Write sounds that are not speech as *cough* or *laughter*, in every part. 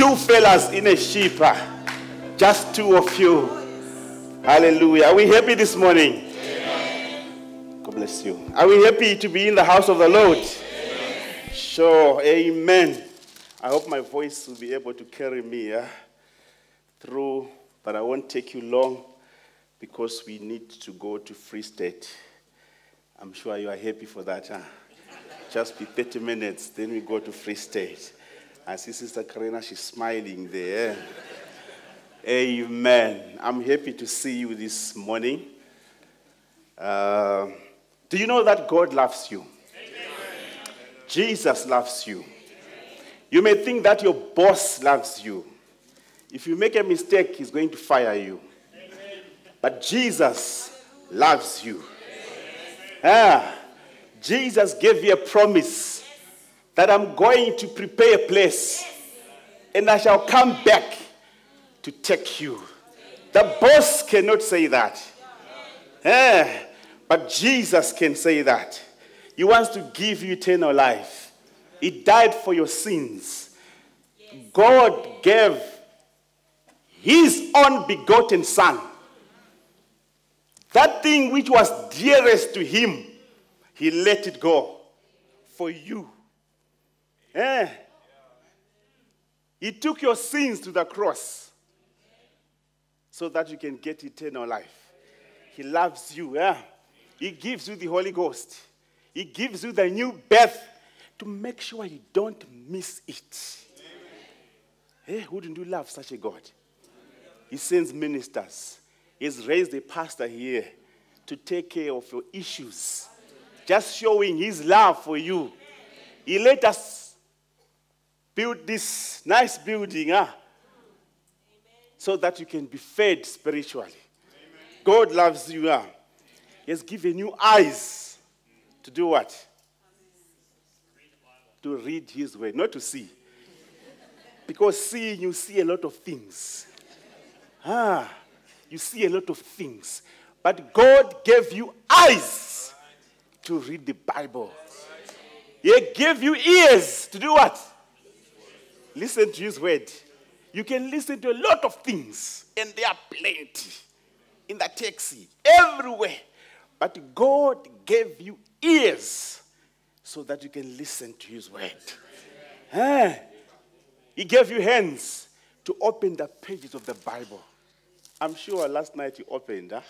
two fellas in a ah. Just two of you. Hallelujah. Are we happy this morning? God bless you. Are we happy to be in the house of the Lord? Sure. Amen. I hope my voice will be able to carry me through, but I won't take you long because we need to go to Free State. I'm sure you are happy for that. Huh? Just be 30 minutes, then we go to Free State. I see Sister Karina, she's smiling there. Amen. I'm happy to see you this morning. Uh, do you know that God loves you? Jesus loves you. You may think that your boss loves you. If you make a mistake, he's going to fire you. But Jesus loves you. Ah, Jesus gave you a promise that I'm going to prepare a place and I shall come back to take you. The boss cannot say that. Eh, but Jesus can say that. He wants to give you eternal life. He died for your sins. God gave his own begotten Son. That thing which was dearest to him, he let it go for you. Eh? He took your sins to the cross so that you can get eternal life. He loves you. Yeah? He gives you the Holy Ghost. He gives you the new birth to make sure you don't miss it. Hey, wouldn't you love such a God? He sends ministers. He's raised a pastor here to take care of your issues, just showing his love for you. He let us build this nice building huh? so that you can be fed spiritually. God loves you. Huh? He has given you eyes to do what? To read his word, not to see. Because seeing, you see a lot of things. Ah, you see a lot of things. But God gave you eyes to read the Bible. He gave you ears to do what? Listen to his word. You can listen to a lot of things, and there are plenty in the taxi, everywhere. But God gave you ears so that you can listen to his word. Ah, he gave you hands to open the pages of the Bible. I'm sure last night you opened. Huh?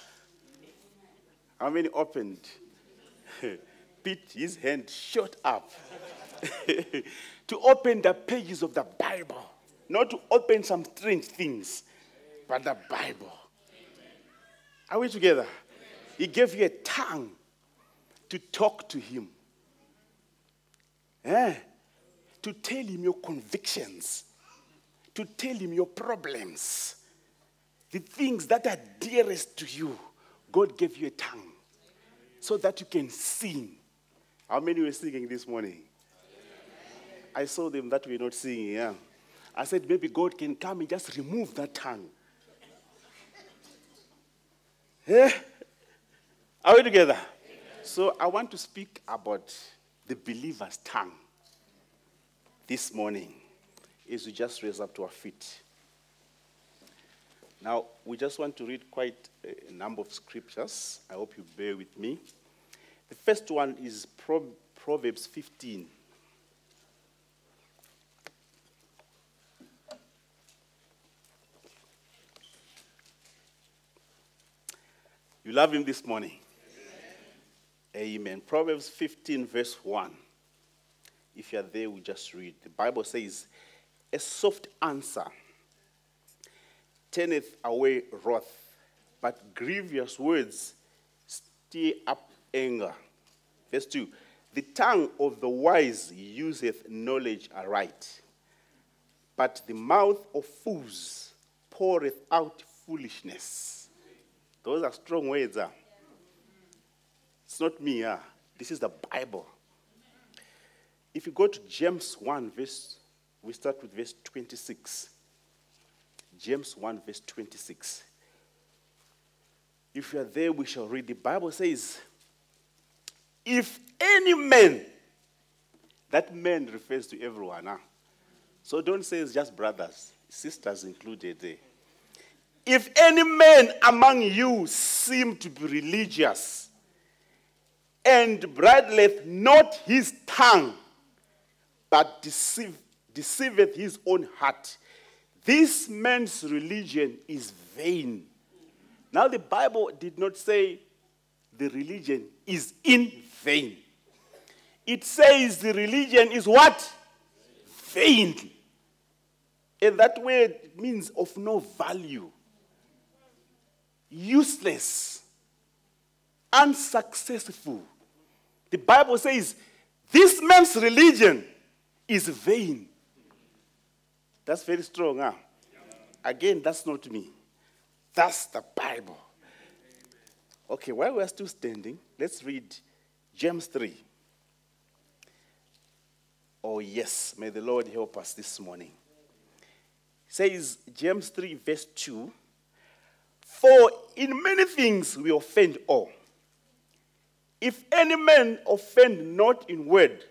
How many opened? *laughs* Pete, his hand shot up *laughs* to open the pages of the Bible. Not to open some strange things, but the Bible. Are we together? He gave you a tongue to talk to him. Eh? To tell him your convictions, to tell him your problems, the things that are dearest to you. God gave you a tongue so that you can sing. How many were singing this morning? I saw them that we're not singing. Yeah. I said, maybe God can come and just remove that tongue. Yeah? Are we together? So I want to speak about the believer's tongue this morning as we just raise up to our feet. Now, we just want to read quite a number of scriptures. I hope you bear with me. The first one is Pro- Proverbs 15. You love him this morning? Amen. Amen. Proverbs 15, verse 1. If you're there, we just read. The Bible says, A soft answer turneth away wrath, but grievous words stir up anger. Verse 2 The tongue of the wise useth knowledge aright, but the mouth of fools poureth out foolishness. Those are strong words. Huh? It's not me. Huh? This is the Bible. If you go to James 1, verse, we start with verse 26. James 1, verse 26. If you are there, we shall read. The Bible says, If any man, that man refers to everyone, huh? So don't say it's just brothers, sisters included there. If any man among you seem to be religious and bridleth not his tongue, but deceive, deceiveth his own heart, this man's religion is vain. Now, the Bible did not say the religion is in vain. It says the religion is what? Vain. And that word means of no value, useless, unsuccessful. The Bible says this man's religion is vain. That's very strong, huh? Again, that's not me. That's the Bible. Okay, while we're still standing, let's read James 3. Oh, yes, may the Lord help us this morning. Says James 3, verse 2 For in many things we offend all. If any man offend not in word,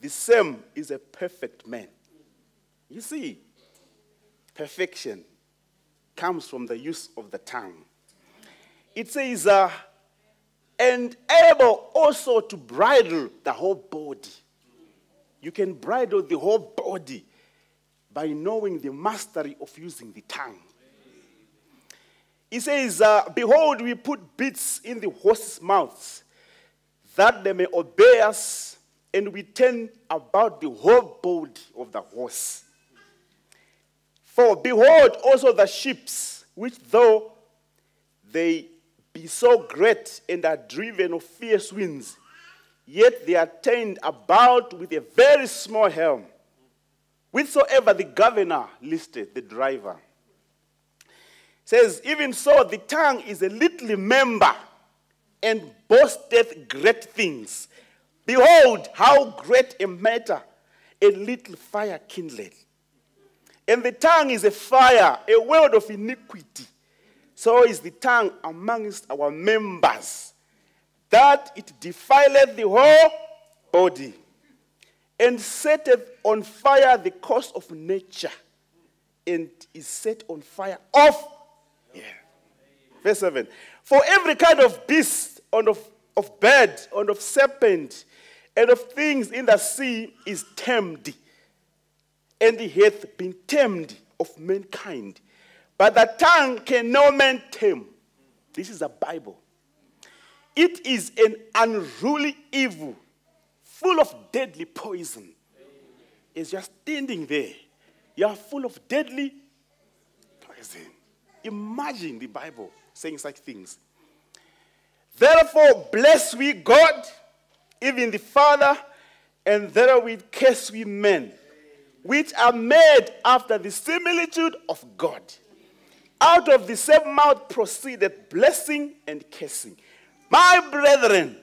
the same is a perfect man. You see, perfection comes from the use of the tongue. It says, uh, and able also to bridle the whole body. You can bridle the whole body by knowing the mastery of using the tongue. He says, uh, Behold, we put bits in the horses' mouths that they may obey us, and we turn about the whole body of the horse. For behold also the ships, which though they be so great and are driven of fierce winds, yet they are turned about with a very small helm, whithersoever the governor listed, the driver. Says, even so, the tongue is a little member and boasteth great things. Behold, how great a matter a little fire kindled. And the tongue is a fire, a world of iniquity. So is the tongue amongst our members, that it defileth the whole body, and setteth on fire the course of nature, and is set on fire of. Yeah. Verse 7. For every kind of beast, and of, of bird, and of serpent, and of things in the sea is tamed and he hath been tamed of mankind. But the tongue can no man tame. This is a Bible. It is an unruly evil, full of deadly poison. It's just standing there. You are full of deadly poison. Imagine the Bible saying such things. Therefore, bless we God, even the Father, and therewith curse we men which are made after the similitude of God. Out of the same mouth proceeded blessing and cursing. My brethren,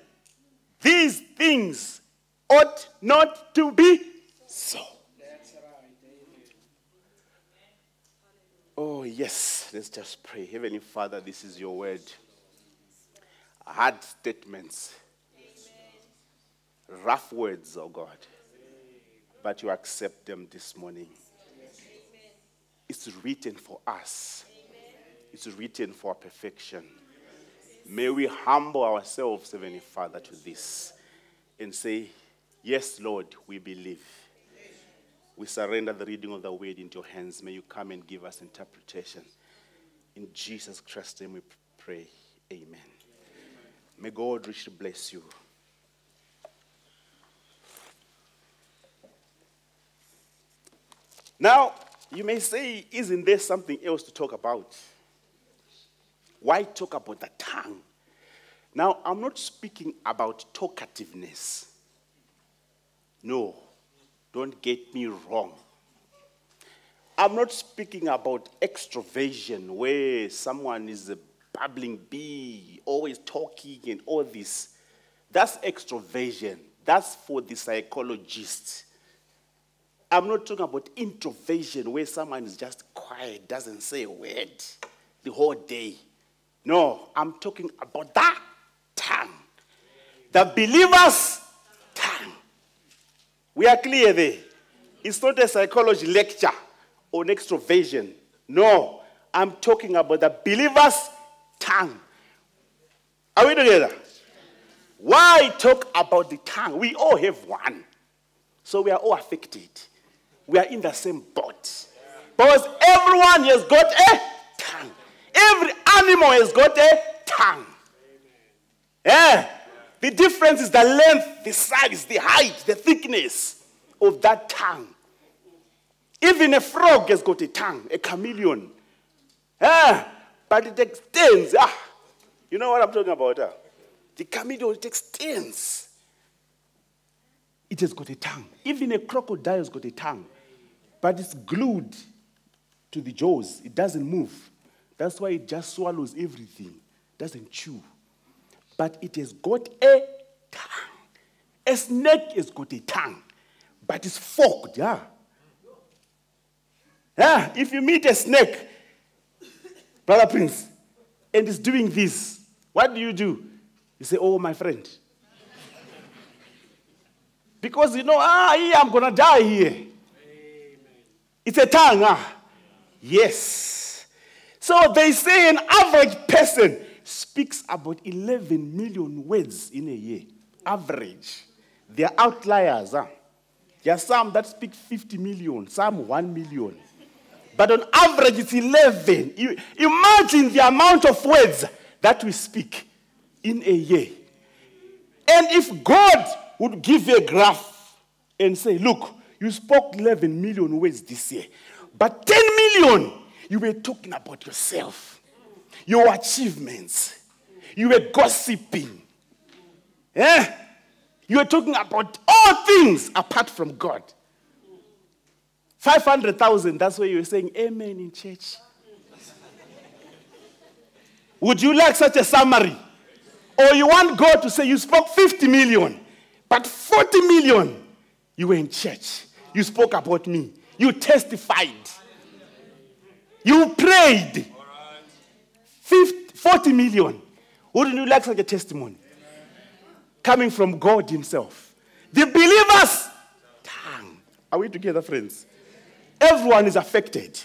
these things ought not to be so. Oh, yes, let's just pray. Heavenly Father, this is your word. Hard statements, Amen. rough words, oh God but you accept them this morning. It's written for us, it's written for perfection. May we humble ourselves, Heavenly Father, to this and say, Yes, Lord, we believe. We surrender the reading of the word into your hands. May you come and give us interpretation. In Jesus Christ's name we pray. Amen. May God richly bless you. Now, you may say, isn't there something else to talk about? Why talk about the tongue? Now, I'm not speaking about talkativeness. No, don't get me wrong. I'm not speaking about extroversion where someone is a babbling bee, always talking and all this. That's extroversion. That's for the psychologists. I'm not talking about introversion where someone is just quiet, doesn't say a word the whole day. No, I'm talking about that tongue. The believer's. We are clear there. It's not a psychology lecture on extroversion. No, I'm talking about the believer's tongue. Are we together? Why talk about the tongue? We all have one. So we are all affected. We are in the same boat. Because everyone has got a tongue. Every animal has got a tongue. Yeah. The difference is the length, the size, the height, the thickness of that tongue. Even a frog has got a tongue, a chameleon. Yeah. But it extends. Ah. You know what I'm talking about? Ah? The chameleon, it extends. It has got a tongue. Even a crocodile has got a tongue. But it's glued to the jaws. It doesn't move. That's why it just swallows everything. Doesn't chew. But it has got a tongue. A snake has got a tongue. But it's forked, yeah. Yeah, if you meet a snake, Brother Prince, and it's doing this, what do you do? You say, Oh, my friend. because you know, ah, yeah, I'm going to die here. Amen. It's a tongue, ah. Yes. So they say an average person speaks about 11 million words in a year. Average. They are outliers. Huh? There are some that speak 50 million, some 1 million. But on average, it's 11. You, imagine the amount of words that we speak in a year. And if God would give you a graph and say, look, you spoke 11 million words this year, but 10 million, you were talking about yourself, your achievements, you were gossiping. Yeah? You were talking about all things apart from God. 500,000, that's why you were saying amen in church. Would you like such a summary? Or you want God to say you spoke 50 million, but 40 million, you were in church. You spoke about me. You testified. You prayed. 50, 40 million. Wouldn't you like such a testimony? Coming from God Himself. The believers' tongue. Are we together, friends? Everyone is affected.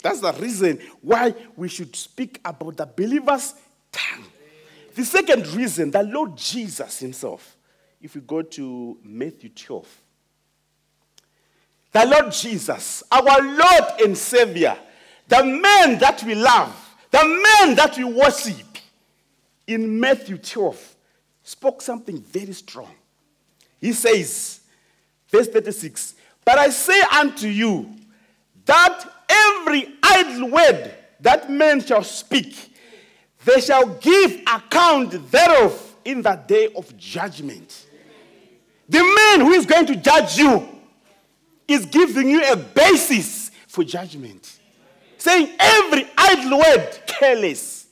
That's the reason why we should speak about the believer's tongue. The second reason, the Lord Jesus Himself. If we go to Matthew 12, the Lord Jesus, our Lord and Savior, the man that we love, the man that we worship, in Matthew 12, spoke something very strong. He says, verse 36, But I say unto you that every idle word that men shall speak, they shall give account thereof in the day of judgment. The man who is going to judge you is giving you a basis for judgment. Saying every idle word, careless.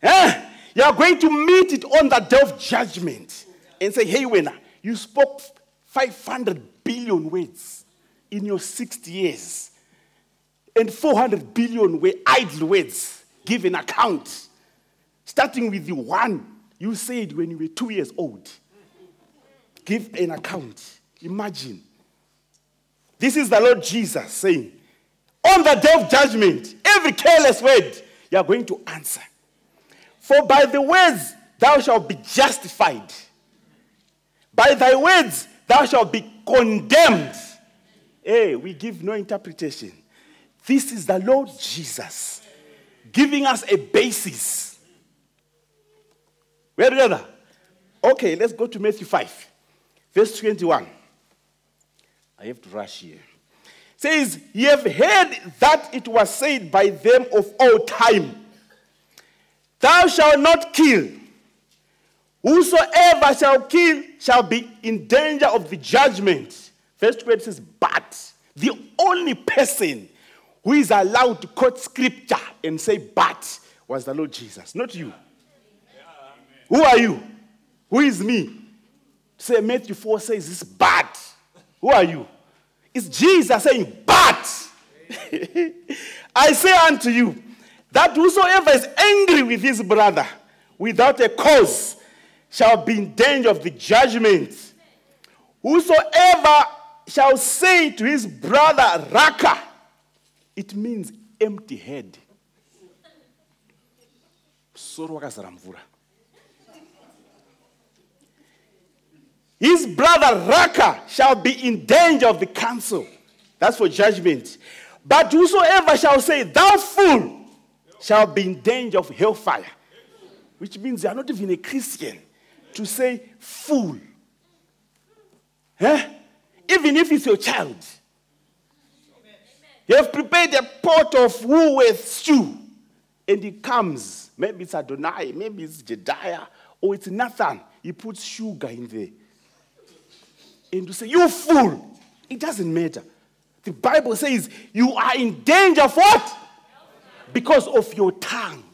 Eh? You are going to meet it on the day of judgment and say, hey, winner, you spoke 500 billion words in your 60 years, and 400 billion were idle words. Give an account. Starting with the one you said when you were two years old. Give an account. Imagine. This is the Lord Jesus saying, on the day of judgment, every careless word you are going to answer. For by the words thou shalt be justified, by thy words thou shalt be condemned. Hey, we give no interpretation. This is the Lord Jesus giving us a basis. Where together? Okay, let's go to Matthew 5, verse 21. I have to rush here. Says, Ye have heard that it was said by them of old time, Thou shalt not kill. Whosoever shall kill shall be in danger of the judgment. First 12 says, But the only person who is allowed to quote scripture and say, But was the Lord Jesus, not you. Who are you? Who is me? Say Matthew 4 says, This bad. Who are you? It's Jesus saying, But I say unto you that whosoever is angry with his brother without a cause shall be in danger of the judgment. Whosoever shall say to his brother Raca, it means empty head. His brother Raca shall be in danger of the council. That's for judgment. But whosoever shall say, Thou fool, shall be in danger of hellfire. Which means they are not even a Christian to say fool. Huh? Even if it's your child. You have prepared a pot of Woolworth stew, and he comes. Maybe it's Adonai, maybe it's Jedediah, or it's Nathan. He puts sugar in there. And you say, You fool! It doesn't matter. The Bible says you are in danger of what? Because of your tongue.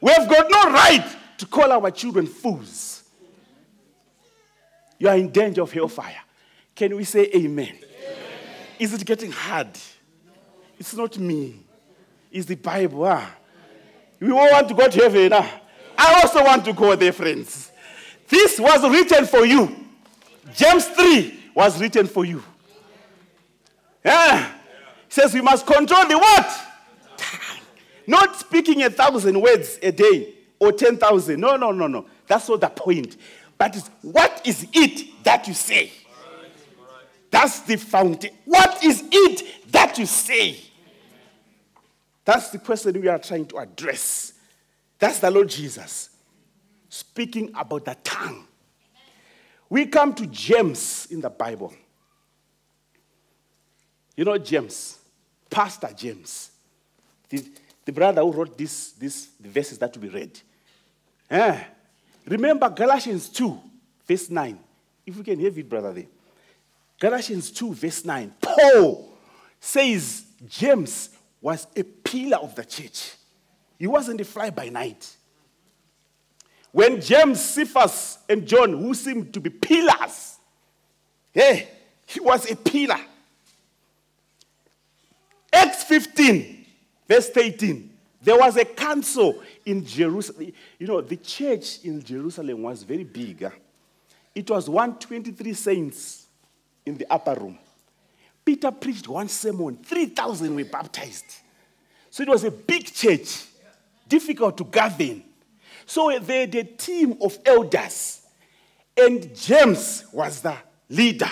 We have got no right to call our children fools. You are in danger of hellfire. Can we say amen? amen? Is it getting hard? It's not me. It's the Bible. Huh? We all want to go to heaven. Huh? I also want to go there, friends. This was written for you. James 3 was written for you. Yeah. He says we must control the what? Not speaking a thousand words a day or 10,000. No, no, no, no. That's not the point. But what is it that you say? That's the fountain. What is it that you say? That's the question we are trying to address. That's the Lord Jesus speaking about the tongue. We come to James in the Bible. You know James, Pastor James, the, the brother who wrote this, this, the verses that we read. Eh? Remember Galatians 2, verse 9. If we can have it, brother, there. Galatians 2, verse 9. Paul says James was a pillar of the church. He wasn't a fly by night. When James, Cephas, and John, who seemed to be pillars, hey, he was a pillar. Acts 15, verse 18. There was a council in Jerusalem. You know, the church in Jerusalem was very big. It was 123 saints in the upper room. Peter preached one sermon, 3,000 were baptized. So it was a big church, difficult to govern. So they had a team of elders, and James was the leader.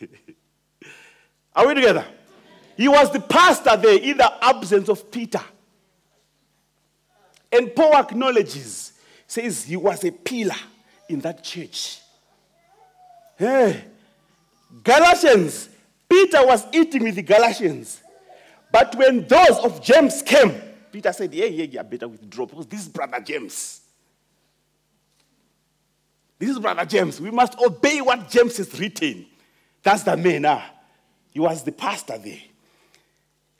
*laughs* Are we together? He was the pastor there in the absence of Peter. And Paul acknowledges, says he was a pillar in that church. Hey, Galatians, Peter was eating with the Galatians. But when those of James came, Peter said, Yeah, yeah, yeah, better withdraw because this is Brother James. This is Brother James. We must obey what James has written. That's the man. Ah. He was the pastor there.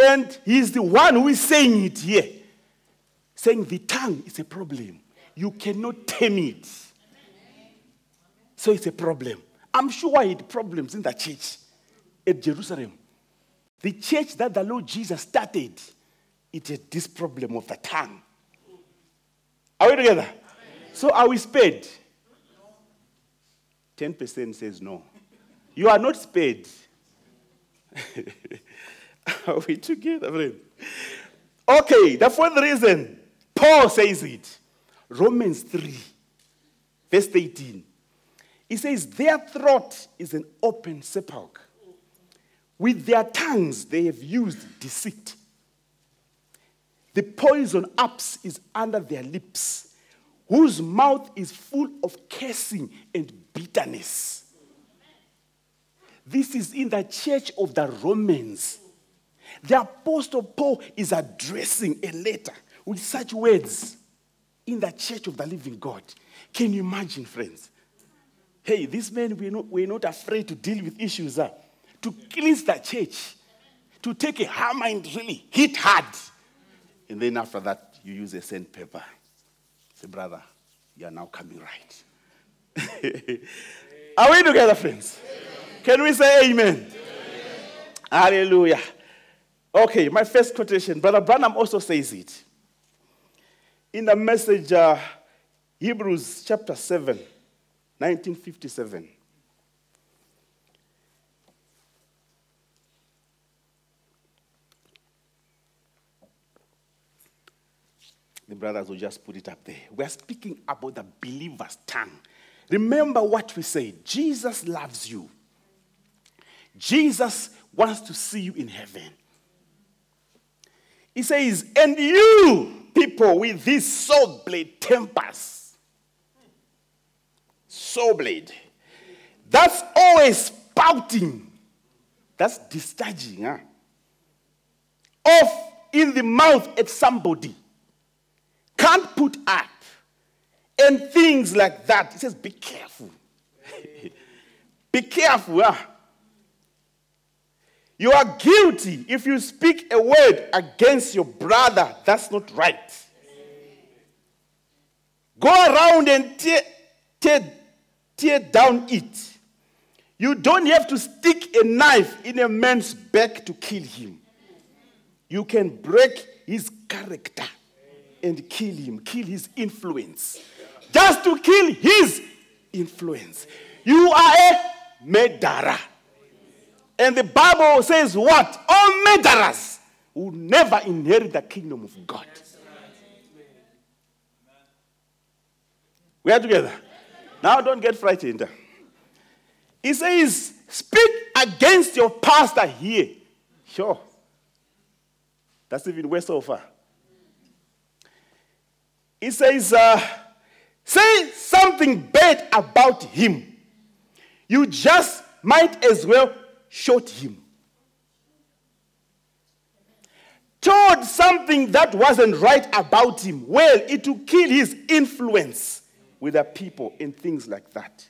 And he's the one who is saying it here. Saying the tongue is a problem. You cannot tame it. So it's a problem. I'm sure I had problems in the church at Jerusalem. The church that the Lord Jesus started, it had this problem of the tongue. Are we together? So are we spared? 10% says no. You are not spared. *laughs* Are we together, friend? Okay, the fourth reason, Paul says it. Romans 3, verse 18. He says, Their throat is an open sepulchre. With their tongues, they have used deceit. The poison ups is under their lips, whose mouth is full of cursing and bitterness. This is in the church of the Romans. The Apostle Paul is addressing a letter with such words in the church of the living God. Can you imagine, friends? Hey, these men we're not, we're not afraid to deal with issues, uh, to cleanse the church, to take a hammer and really hit hard. And then after that, you use a sandpaper. Say, brother, you are now coming right. *laughs* Are we together, friends? Can we say amen? amen? Hallelujah. Okay, my first quotation. Brother Branham also says it. In the message, uh, Hebrews chapter 7, 1957. The brothers will just put it up there. We are speaking about the believer's tongue Remember what we said Jesus loves you, Jesus wants to see you in heaven. He says, and you people with these saw blade tempers, saw blade, that's always spouting, that's discharging, huh? off in the mouth at somebody, can't put and things like that. He says, be careful. *laughs* be careful, huh? You are guilty if you speak a word against your brother. That's not right. Go around and tear, tear, tear down it. You don't have to stick a knife in a man's back to kill him. You can break his character and kill him, kill his influence. Just to kill his influence. You are a murderer. And the Bible says what? All murderers will never inherit the kingdom of God. We are together. Now don't get frightened. He says, speak against your pastor here. Sure. That's even worse so far. He says, uh, say something bad about him. You just might as well shoot him. Told something that wasn't right about him. Well, it will kill his influence with the people and things like that.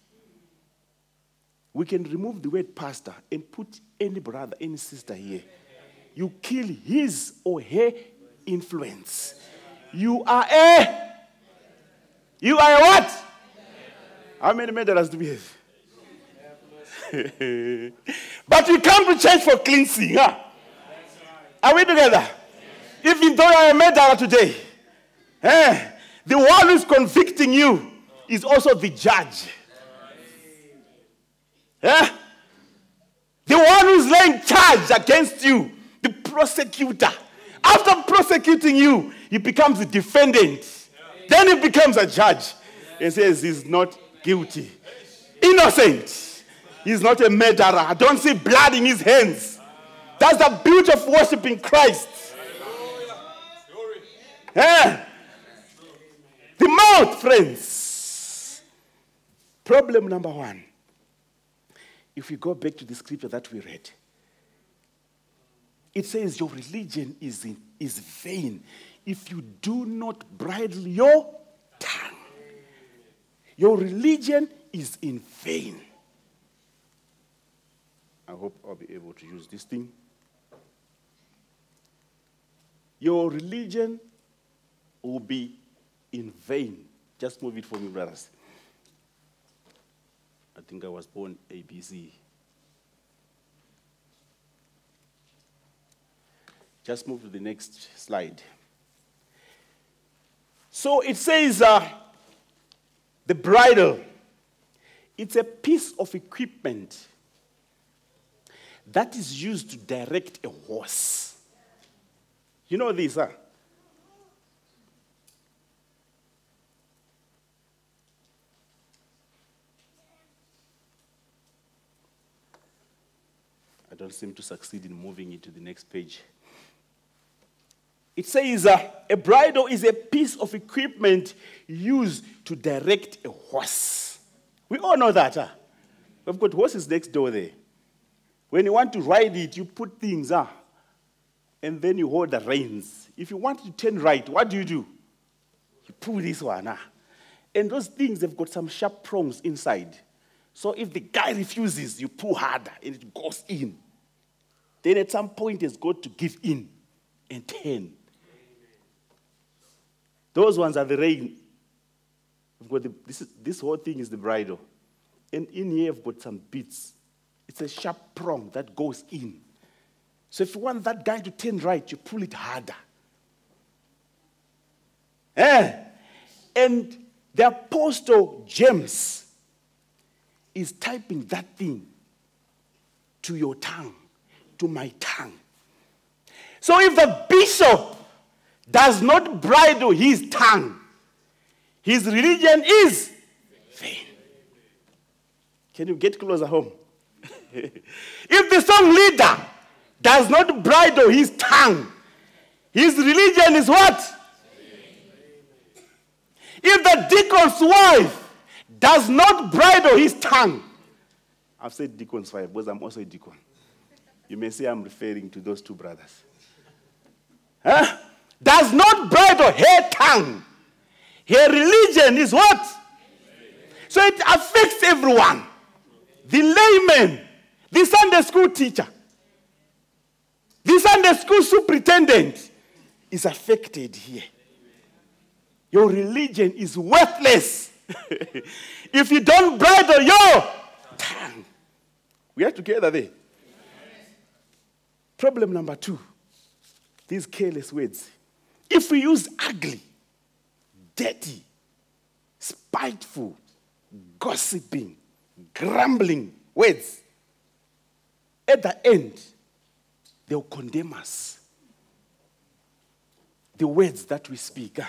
We can remove the word pastor and put any brother, any sister here. You kill his or her influence. You are a. You are a what? How many murderers do we have? but we come to church for cleansing. Huh? Are we together? Even though I am a murderer today, eh, the one who's convicting you is also the judge. Eh? The one who's laying charge against you, the prosecutor. After prosecuting you, he becomes a defendant. Then he becomes a judge and says he's not guilty. Innocent. He's not a murderer. I don't see blood in his hands. That's the beauty of worshiping Christ. Yeah. The mouth, friends. Problem number one. If we go back to the scripture that we read, it says your religion is, in, is vain if you do not bridle your tongue. Your religion is in vain. I hope I'll be able to use this thing. Your religion will be in vain. Just move it for me, brothers. I think I was born ABC. Just move to the next slide. So it says uh, the bridle. It's a piece of equipment that is used to direct a horse. You know this, huh? I don't seem to succeed in moving it to the next page. It says uh, a bridle is a piece of equipment used to direct a horse. We all know that. Huh? We've got horses next door there. When you want to ride it, you put things, ah, and then you hold the reins. If you want to turn right, what do you do? You pull this one, ah. And those things, they've got some sharp prongs inside. So if the guy refuses, you pull harder and it goes in. Then at some point, it's got to give in and turn. Those ones are the rein. We've got the, this, is, this whole thing is the bridle. And in here, I've got some bits it's a sharp prong that goes in. So if you want that guy to turn right, you pull it harder. Eh? And the apostle James is typing that thing to your tongue, to my tongue. So if the bishop does not bridle his tongue, his religion is vain. Can you get closer home? *laughs* if the song leader does not bridle his tongue, his religion is what? If the deacon's wife does not bridle his tongue, I've said deacon's wife because I'm also a deacon. You may say I'm referring to those two brothers. Huh? Does not bridle her tongue. Her religion is what? So it affects everyone. The layman, the Sunday school teacher, the Sunday school superintendent is affected here. Your religion is worthless *laughs* if you don't bridle your tongue. We are together there. Problem number two these careless words. If we use ugly, dirty, spiteful, gossiping, grumbling words, at the end, they'll condemn us. The words that we speak.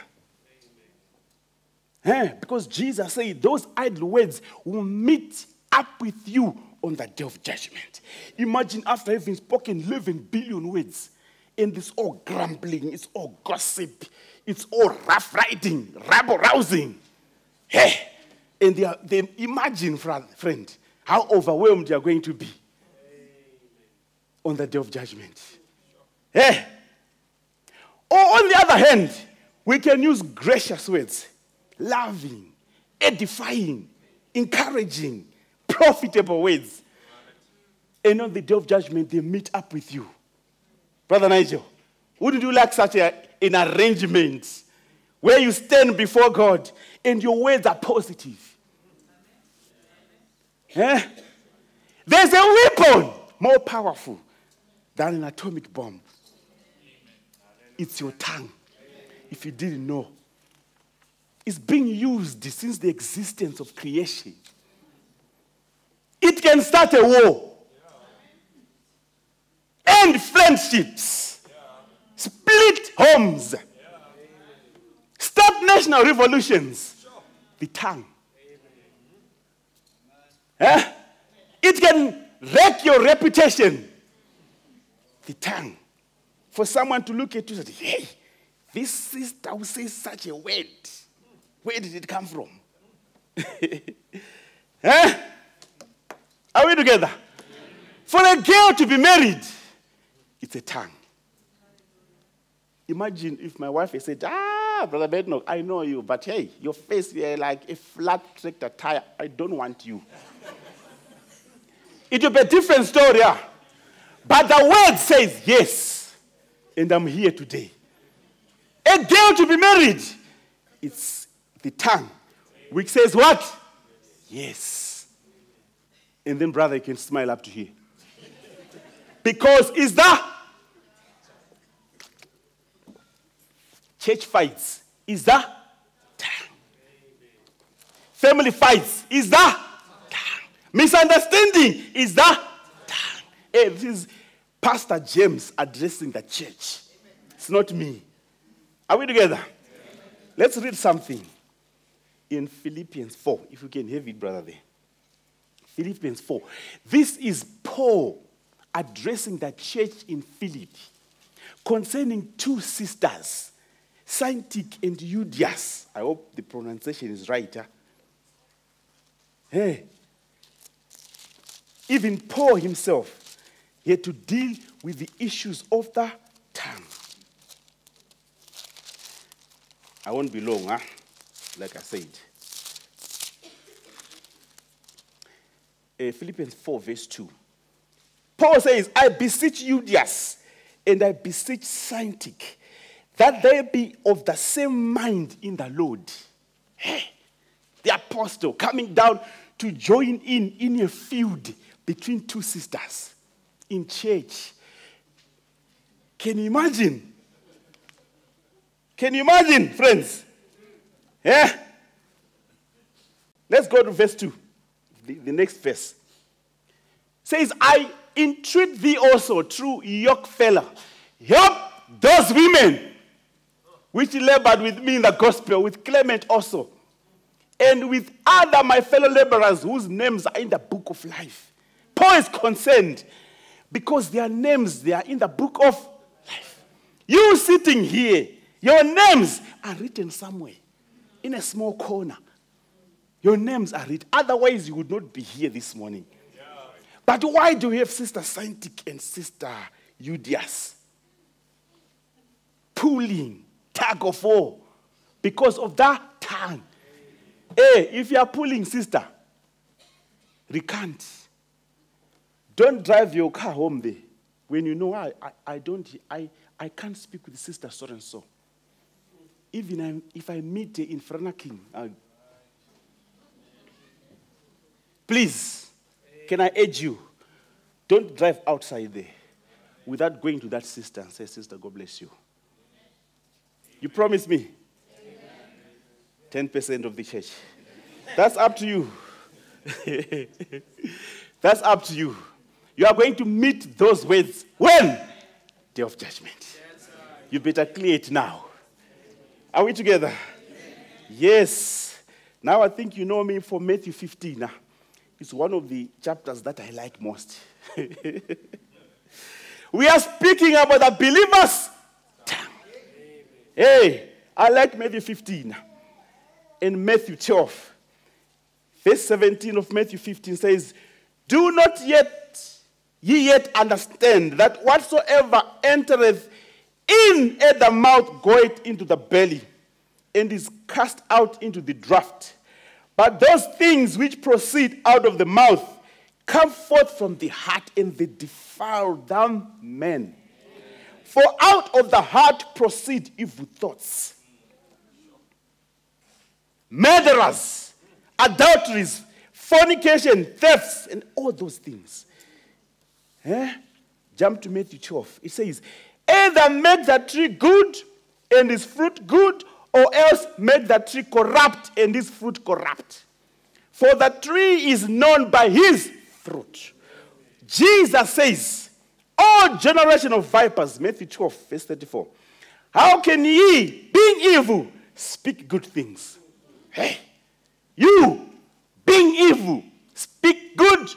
Eh? Because Jesus said those idle words will meet up with you on the day of judgment. Imagine after having spoken 11 billion words, and it's all grumbling, it's all gossip, it's all rough riding, rabble rousing. Hey, and they, are, they imagine, friend, how overwhelmed you are going to be on the day of judgment. Hey. Or on the other hand, we can use gracious words, loving, edifying, encouraging, profitable words. And on the day of judgment, they meet up with you. Brother Nigel, wouldn't you like such a, an arrangement where you stand before God and your words are positive? Eh? There's a weapon more powerful than an atomic bomb. It's your tongue. If you didn't know, it's being used since the existence of creation. It can start a war, end friendships, split homes, start national revolutions. The tongue. Eh? It can wreck your reputation. The tongue. For someone to look at you and say, hey, this sister will say such a word. Where did it come from? *laughs* eh? Are we together? For a girl to be married, it's a tongue. Imagine if my wife had said, Ah, Brother Badnock, I know you, but hey, your face is like a flat tractor tire. I don't want you. it will be a different story. Yeah? But the word says yes. And I'm here today. A girl to be married, it's the tongue, which says what? Yes. And then, brother, you can smile up to here. Because is that church fights? Is that family fights? Is that misunderstanding? Is that hey, eh, this is Pastor James addressing the church. It's not me. Are we together? Let's read something in Philippians 4, if you can have it, brother, there. Philippians 4. This is Paul addressing the church in Philippi concerning two sisters, Syntyche and Euodias. I hope the pronunciation is right. Huh? Hey. Even Paul himself he had to deal with the issues of the tongue. I won't be long, huh? like I said. Uh, Philippians 4, verse 2. Paul says, I beseech you, and I beseech Syntyche, that they be of the same mind in the Lord. Hey, the apostle coming down to join in in a feud between two sisters in church. Can you imagine? Can you imagine, friends? Yeah? Let's go to verse 2, the, the next verse. says, I entreat thee also, true yoke fellow, help those women which labored with me in the gospel, with Clement also, and with other my fellow laborers whose names are in the book of life. Paul is concerned because their names they are in the book of life. You sitting here, your names are written somewhere in a small corner. Your names are written. Otherwise, you would not be here this morning. But why do we have Sister Syntyche and Sister Euodias? Pulling, tug of war, because of that tongue. Hey, if you are pulling, sister, recant. Don't drive your car home there when you know I, I, I don't I, I can't speak with sister so and so. Even if I meet her in Vereeniging, I, please, can I urge you? Don't drive outside there without going to that sister and say, Sister, God bless you. You promise me? 10% of the church. That's up to you. *laughs* That's up to you. You are going to meet those words when? Day of judgment. You better clear it now. Are we together? Yes. Now I think you know me from Matthew 15. Now. It's one of the chapters that I like most. *laughs* we are speaking about the believers'. Hey, I like Matthew 15 and Matthew 12. Verse 17 of Matthew 15 says, Do not yet ye yet understand that whatsoever entereth in at the mouth goeth into the belly and is cast out into the draught. But those things which proceed out of the mouth come forth from the heart and they defile them men. For out of the heart proceed evil thoughts, murderers, adulteries, fornication, thefts, and all those things. Eh? Jump to Matthew 12. It says, Either make the tree good and its fruit good, or else make the tree corrupt and its fruit corrupt. For the tree is known by his fruit. Jesus says, O generation of vipers, Matthew 12, verse 34. How can ye, being evil, speak good things? Hey, you, being evil, speak good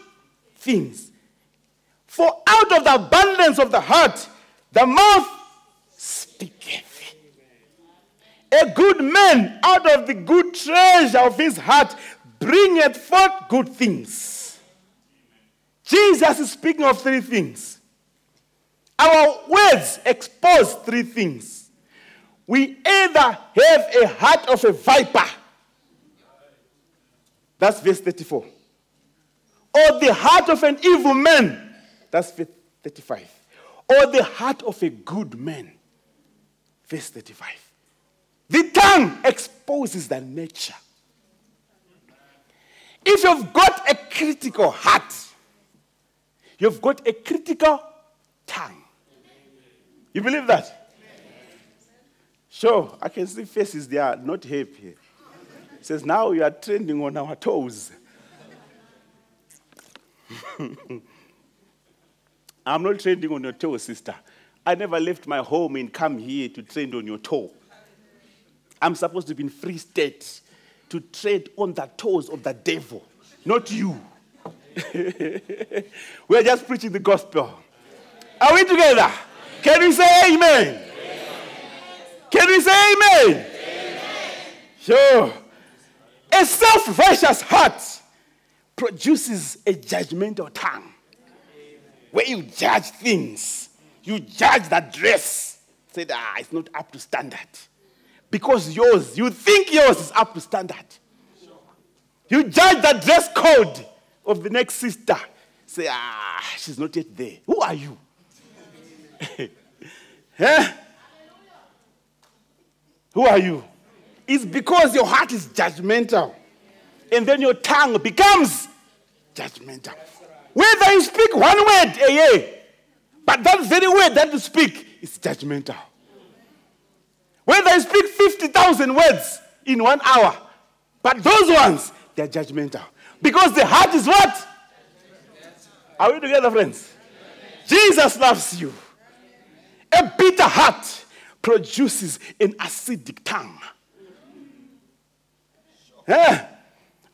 things. For out of the abundance of the heart, the mouth speaketh. A good man out of the good treasure of his heart bringeth forth good things. Jesus is speaking of three things. Our words expose three things. We either have a heart of a viper, that's verse 34, or the heart of an evil man, that's verse 35. Or the heart of a good man. Verse 35. The tongue exposes the nature. If you've got a critical heart, you've got a critical tongue. You believe that? Sure, I can see faces they are not happy. It says, now you are trending on our toes. *laughs* I'm not trending on your toe, sister. I never left my home and come here to trend on your toe. I'm supposed to be in free state to tread on the toes of the devil, not you. *laughs* We're just preaching the gospel. Are we together? Can we say amen? amen. Can we say amen? amen? Sure. A self righteous heart produces a judgmental tongue where you judge things. You judge the dress. Say, ah, it's not up to standard. Because yours, you think yours is up to standard. You judge the dress code of the next sister. Say, ah, she's not yet there. Who are you? Huh? *laughs* Eh? Who are you? It's because your heart is judgmental. And then your tongue becomes judgmental. Whether you speak one word a year, but that very word that you speak is judgmental. Whether you speak 50,000 words in one hour, but those ones, they're judgmental. Because the heart is what? Are we together, friends? Jesus loves you. A bitter heart produces an acidic tongue. Eh?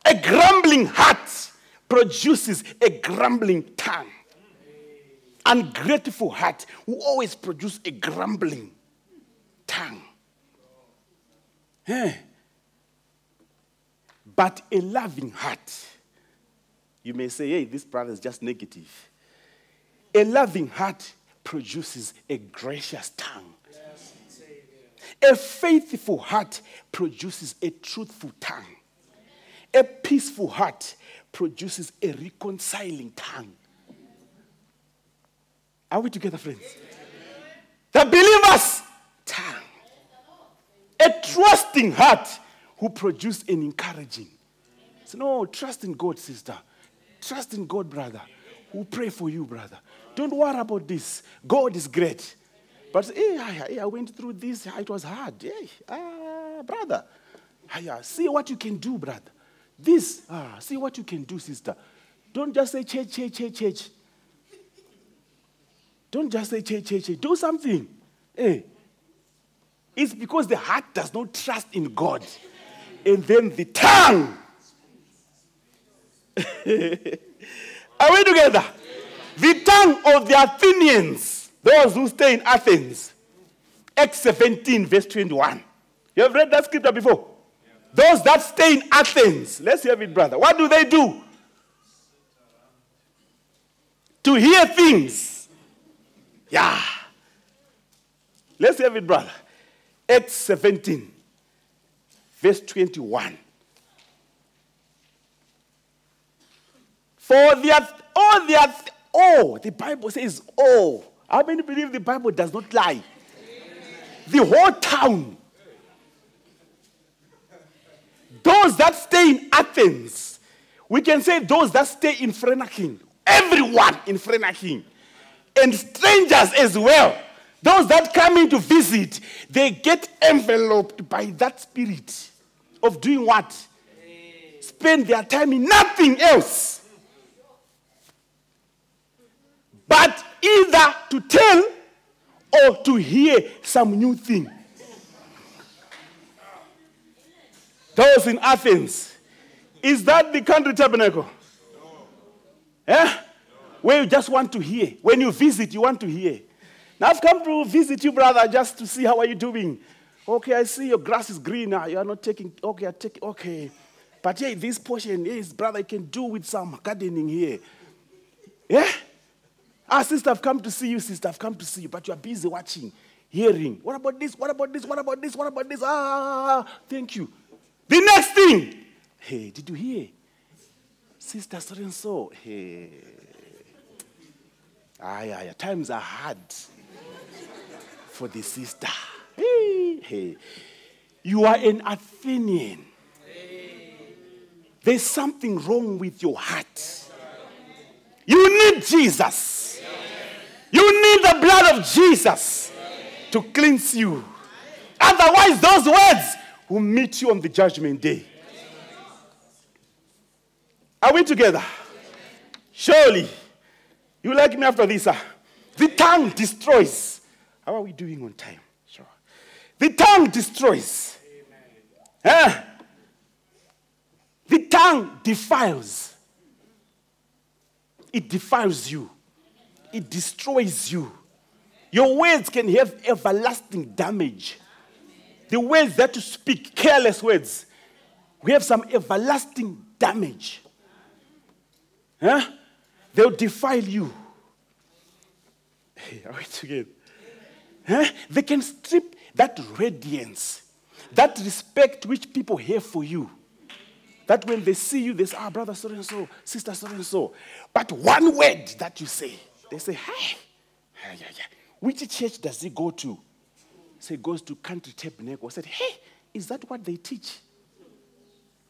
A grumbling heart produces a grumbling tongue. Ungrateful heart will always produce a grumbling tongue. Eh? But a loving heart, you may say, hey, this brother is just negative. A loving heart produces a gracious tongue. A faithful heart produces a truthful tongue. A peaceful heart produces a reconciling tongue. Are we together, friends? The believer's tongue. A trusting heart who produces an encouraging. So, no, trust in God, sister. Trust in God, brother. Who pray for you, brother. Don't worry about this. God is great. But hey, I, I went through this. It was hard. Hey, ah, brother. hey, See what you can do, brother. This, ah, see what you can do, sister. Don't just say church, church, church, church. Don't just say church, church, church. Do something. Hey. It's because the heart does not trust in God. And then the tongue. *laughs* Are we together? The tongue of the Athenians, those who stay in Athens. Acts 17, verse 21. You have read that scripture before? Those that stay in Athens, let's hear it, brother. What do they do? To hear things. Yeah. Let's hear it, brother. Acts 17, verse 21. For the all the oh, the Bible says oh. How many believe the Bible does not lie? The whole town those that stay in Athens, we can say those that stay in Vereeniging, everyone in Vereeniging, and strangers as well. Those that come in to visit, they get enveloped by that spirit of doing what? Spend their time in nothing else. But either to tell or to hear some new thing. Those in Athens. Is that the country tabernacle? Yeah? Where you just want to hear. When you visit, you want to hear. Now I've come to visit you, brother, just to see how are you doing. Okay, I see your grass is green. You are not taking, okay, I take, okay. But yeah, this portion is, brother, I can do with some gardening here. Yeah? Ah, sister, I've come to see you, sister. I've come to see you, but you are busy watching, hearing. What about this? What about this? What about this? What about this? Ah, thank you. The next thing, hey, did you hear? Sister so and so, hey. Aye, aye, times are hard for the sister. Hey, hey. You are an Athenian. There's something wrong with your heart. You need Jesus. You need the blood of Jesus to cleanse you. Otherwise, those words will meet you on the judgment day. Are we together? Surely. You like me after this, sir? The tongue destroys. How are we doing on time? Sure. The tongue destroys. Eh? The tongue defiles. It defiles you. It destroys you. Your words can have everlasting damage. The words that you speak, careless words, we have some everlasting damage. Huh? They'll defile you. Hey, are we together? Huh? They can strip that radiance, that respect which people have for you. That when they see you, they say, ah, brother so and so, sister so and so. But one word that you say, they say, hey, yeah, yeah, yeah. Which church does he go to? say goes to country tabernacle, said, Hey, is that what they teach?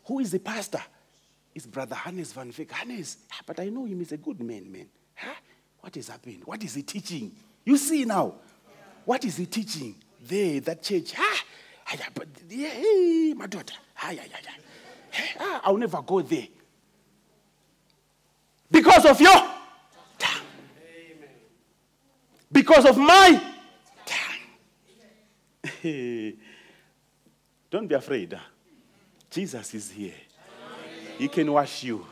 Who is the pastor? It's Brother Hannes van Wyk. Hannes, ah, but I know him, he's a good man, man. Huh? What is happening? What is he teaching? You see now. What is he teaching? There, that church. Ah, but yeah, hey, my daughter. Ah, yeah, yeah, yeah. ah, I'll never go there. Because of your tongue. Because of my *laughs* Don't be afraid. Jesus is here. He can wash you.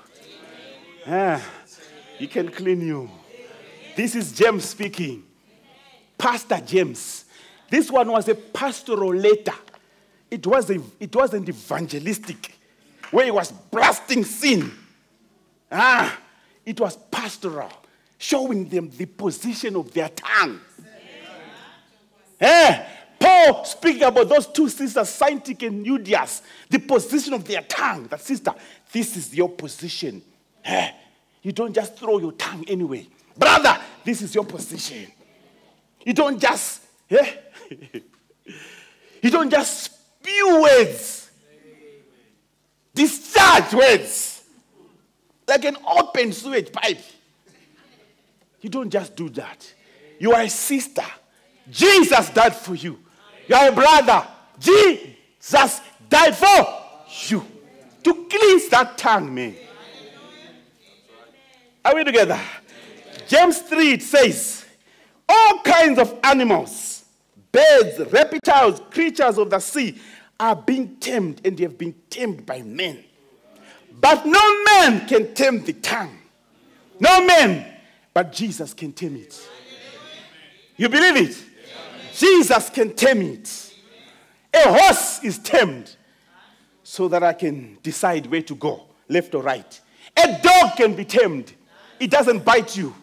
He can clean you. This is James speaking. Pastor James. This one was a pastoral letter. It, was a, it wasn't evangelistic, where he was blasting sin. Ah, it was pastoral, showing them the position of their tongue. Eh? Paul speaking about those two sisters, Syntyche and Euodias, the position of their tongue. That sister, this is your position. Eh? You don't just throw your tongue anyway. Brother, this is your position. You don't just, eh? *laughs* you don't just spew words, discharge words like an open sewage pipe. You don't just do that. You are a sister. Jesus died for you. You are a brother. Jesus died for you. To cleanse that tongue, man. Are we together? James 3 it says, All kinds of animals, birds, reptiles, creatures of the sea are being tamed, and they have been tamed by men. But no man can tame the tongue. No man, but Jesus can tame it. You believe it? Jesus can tame it. A horse is tamed so that I can decide where to go, left or right. A dog can be tamed, it doesn't bite you.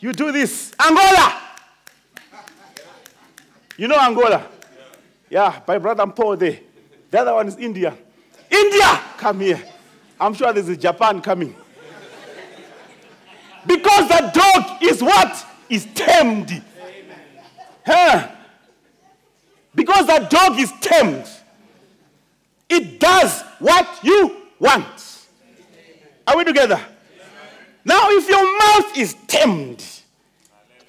You do this. Angola! You know Angola? Yeah, my brother Paul there. The other one is India. India, come here. I'm sure there's a Japan coming. Because the dog is what? Is tamed. Huh? Because the dog is tamed. It does what you want. Are we together? Now, if your mouth is tamed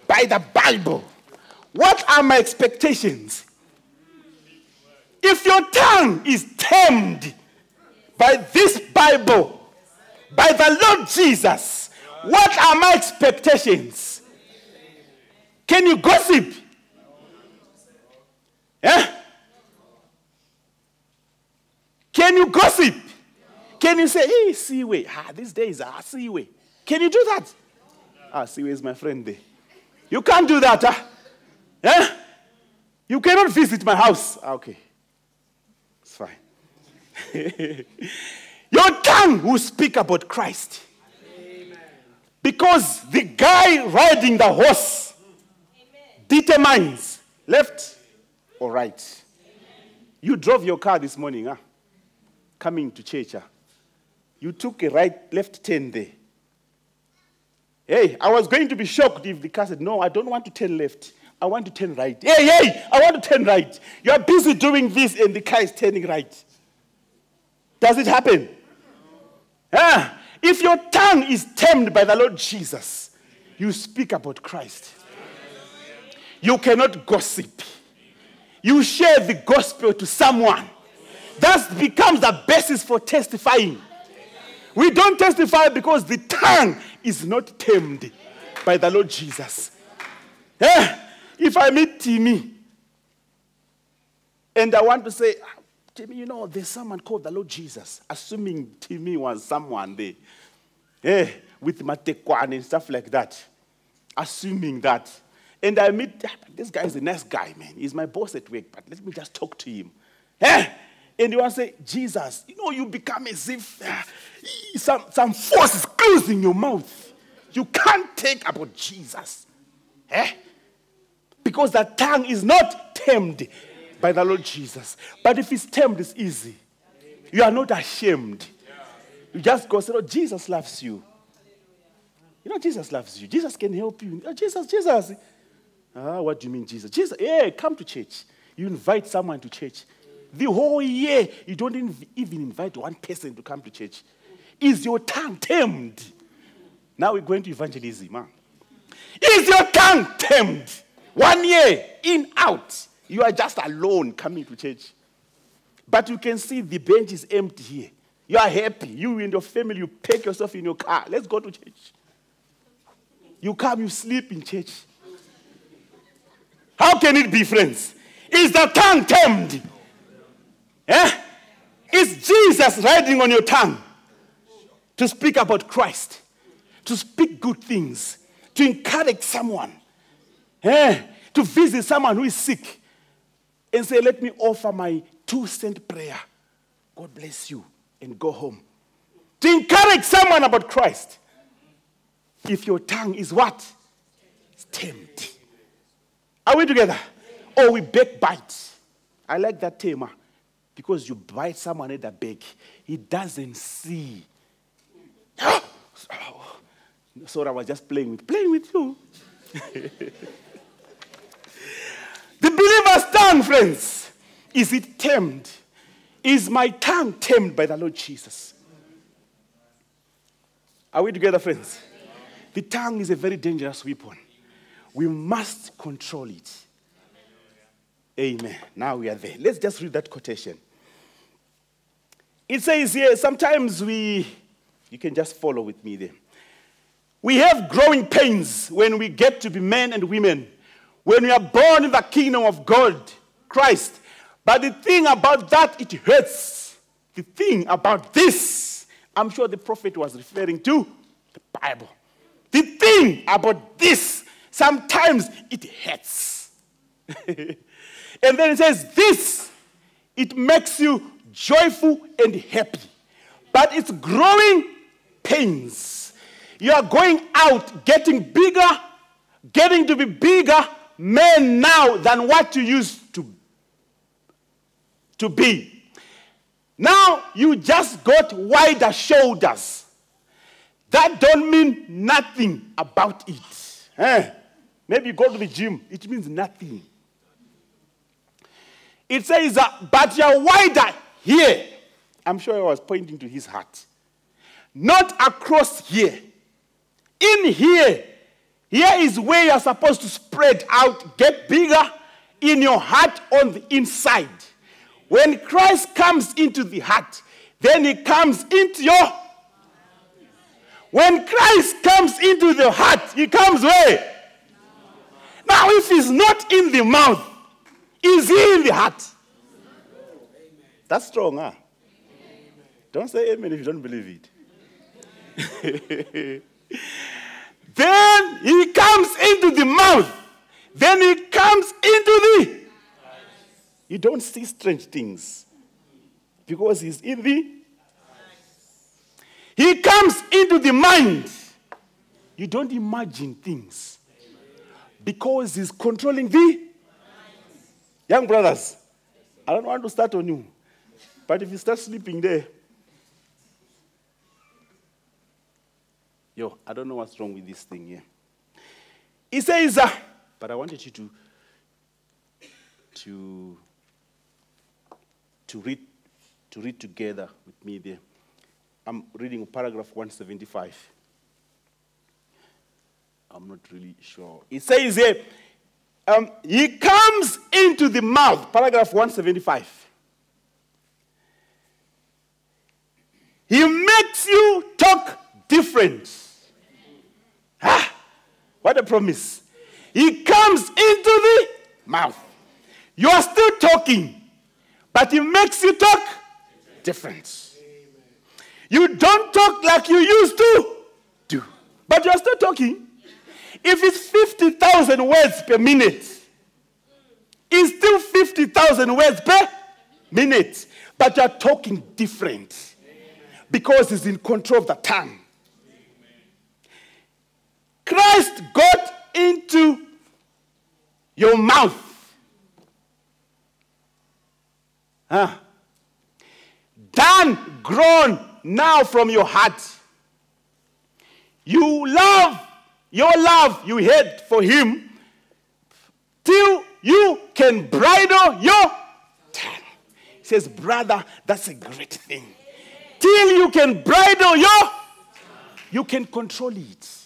by the Bible, what are my expectations? If your tongue is tamed by this Bible, by the Lord Jesus, what are my expectations? Can you gossip? Yeah? Can you gossip? Can you say, hey, see way? Ah, these days, ah, see way. Can you do that? Ah, see is my friend there. You can't do that, huh? Yeah? You cannot visit my house. Ah, okay. It's fine. *laughs* Your tongue will speak about Christ. Because the guy riding the horse Amen. determines left or right. Amen. You drove your car this morning, huh? coming to church. Huh? You took a right, left turn there. Hey, I was going to be shocked if the car said, No, I don't want to turn left. I want to turn right. Hey, hey, I want to turn right. You are busy doing this and the car is turning right. Does it happen? Ah, if your tongue is tamed by the Lord Jesus, you speak about Christ. You cannot gossip. You share the gospel to someone. That becomes the basis for testifying. We don't testify because the tongue is not tamed by the Lord Jesus. Eh? If I meet Timmy and I want to say, Timmy, you know, there's someone called the Lord Jesus, assuming Timmy was someone there, eh, with Matekwan and stuff like that, assuming that. And I meet, this guy is a nice guy, man. He's my boss at work, but let me just talk to him. Eh? And you want to say, Jesus, you know, you become as if uh, some, some force is closing your mouth. You can't take about Jesus. Eh? Because the tongue is not tamed by the Lord Jesus. But if it's tamed, it's easy. You are not ashamed. You just go say, Oh, Jesus loves you. You know, Jesus loves you. Jesus can help you. Oh, Jesus, Jesus. Ah, what do you mean, Jesus? Jesus, yeah, come to church. You invite someone to church. The whole year, you don't even invite one person to come to church. Is your tongue tamed? Now we're going to evangelism. Huh? Is your tongue tamed? One year, in, out. You are just alone coming to church. But you can see the bench is empty here. You are happy. You and your family, you pack yourself in your car. Let's go to church. You come, you sleep in church. How can it be, friends? Is the tongue tamed? Eh? Is Jesus riding on your tongue to speak about Christ, to speak good things, to encourage someone, eh? to visit someone who is sick and say, Let me offer my two cent prayer. God bless you, and go home. To encourage someone about Christ. If your tongue is what? Tamed. Are we together? Or we backbite. I like that term ah, because you bite someone at the back, he doesn't see. *gasps* Sorry, I was just playing with playing with you. *laughs* the believer's tongue, friends, is it tamed? Is my tongue tamed by the Lord Jesus? Are we together, friends? The tongue is a very dangerous weapon. We must control it. Amen. Now we are there. Let's just read that quotation. It says here, sometimes we, you can just follow with me there. We have growing pains when we get to be men and women, when we are born in the kingdom of God, Christ. But the thing about that, it hurts. The thing about this, I'm sure the prophet was referring to the Bible. The thing about this, sometimes it hurts. *laughs* and then it says, This, it makes you joyful and happy. But it's growing pains. You are going out, getting bigger, getting to be bigger man now than what you used to, to be. Now you just got wider shoulders. That don't mean nothing about it. Eh? Maybe you go to the gym, it means nothing. It says, that, but you're wider here. I'm sure I was pointing to his heart. Not across here. In here. Here is where you're supposed to spread out, get bigger in your heart on the inside. When Christ comes into the heart, then he comes into your. When Christ comes into the heart, he comes where? Now, if he's not in the mouth, is he in the heart? That's strong, huh? Don't say amen if you don't believe it. *laughs* then he comes into the mouth. Then he comes into the. You don't see strange things because he's in the. He comes into the mind. You don't imagine things because he's controlling the. Young brothers, I don't want to start on you. But if you start sleeping there, yo, I don't know what's wrong with this thing here. He says, uh, but I wanted you to, to, to read, to read together with me there. I'm reading paragraph 175. I'm not really sure. It says here, um, he comes into the mouth, paragraph 175. He makes you talk different. Ah, what a promise. He comes into the mouth. You are still talking, but he makes you talk different. You don't talk like you used to do, but you're still talking. If it's 50,000 words per minute, it's still 50,000 words per minute, but you're talking different because he's in control of the tongue. Christ got into your mouth. Huh? Done, grown now from your heart. You love, your love you had for him till you can bridle your tongue. He says, brother, that's a great thing till you can bridle your, you can control it.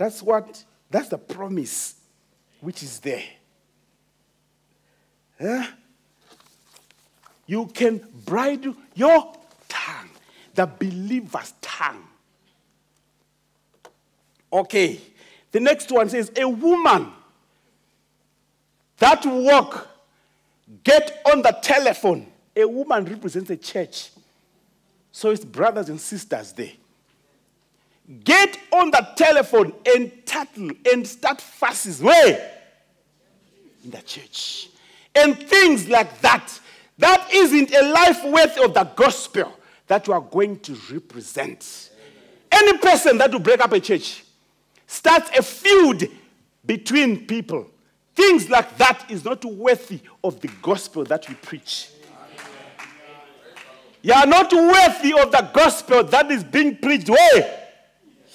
That's what, that's the promise which is there. Huh? You can bridle your tongue, the believer's tongue. Okay. The next one says, a woman. that walk, get on the telephone. A woman represents a church. So it's brothers and sisters there. Get on the telephone and tattle and start fastest. Where? In the church. And things like that. That isn't a life worth of the gospel that you are going to represent. Any person that will break up a church starts a feud between people. Things like that is not worthy of the gospel that we preach. You are not worthy of the gospel that is being preached. Where?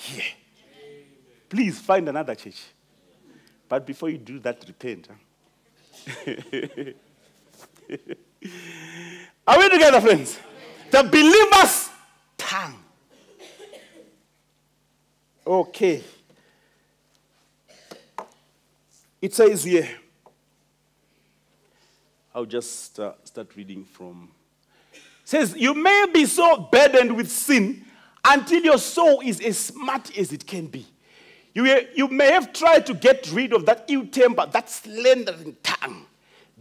Here. Please find another church. But before you do that, repent. Huh? *laughs* are we together, friends? The believer's tongue. Okay. It says here, I'll just uh, start reading from. It says, You may be so burdened with sin until your soul is as smart as it can be. You, you may have tried to get rid of that ill temper, that slandering tongue,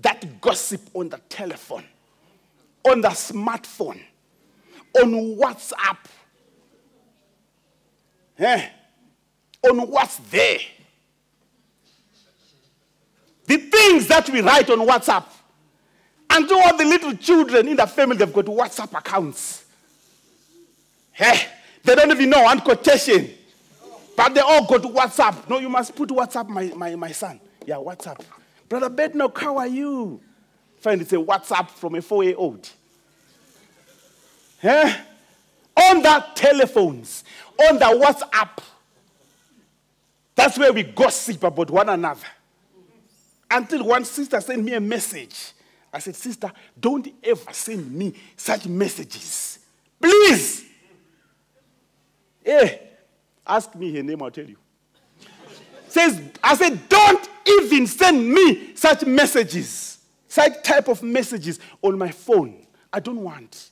that gossip on the telephone, on the smartphone, on WhatsApp, eh? on what's there. The things that we write on WhatsApp. And all the little children in the family, they've got WhatsApp accounts. Hey, they don't even know one quotation. But they all go to WhatsApp. No, you must put WhatsApp, my, my, my son. Yeah, WhatsApp. Brother Badnock, how are you? Find it's a WhatsApp from a four year old. Hey, On the telephones, on the WhatsApp. That's where we gossip about one another. Until one sister sent me a message. I said, Sister, don't ever send me such messages. Please. Hey, ask me her name, I'll tell you. Says, I said, don't even send me such messages, such type of messages on my phone. I don't want.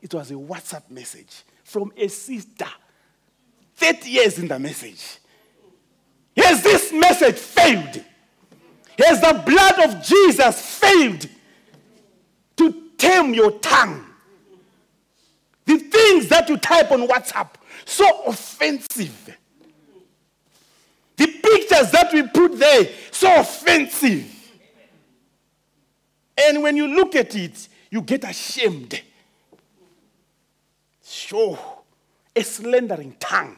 It was a WhatsApp message from a sister. 30 years in the message. Yes, this message failed. Has the blood of Jesus failed to tame your tongue? The things that you type on WhatsApp, so offensive. The pictures that we put there, so offensive. And when you look at it, you get ashamed. Sure, a slandering tongue.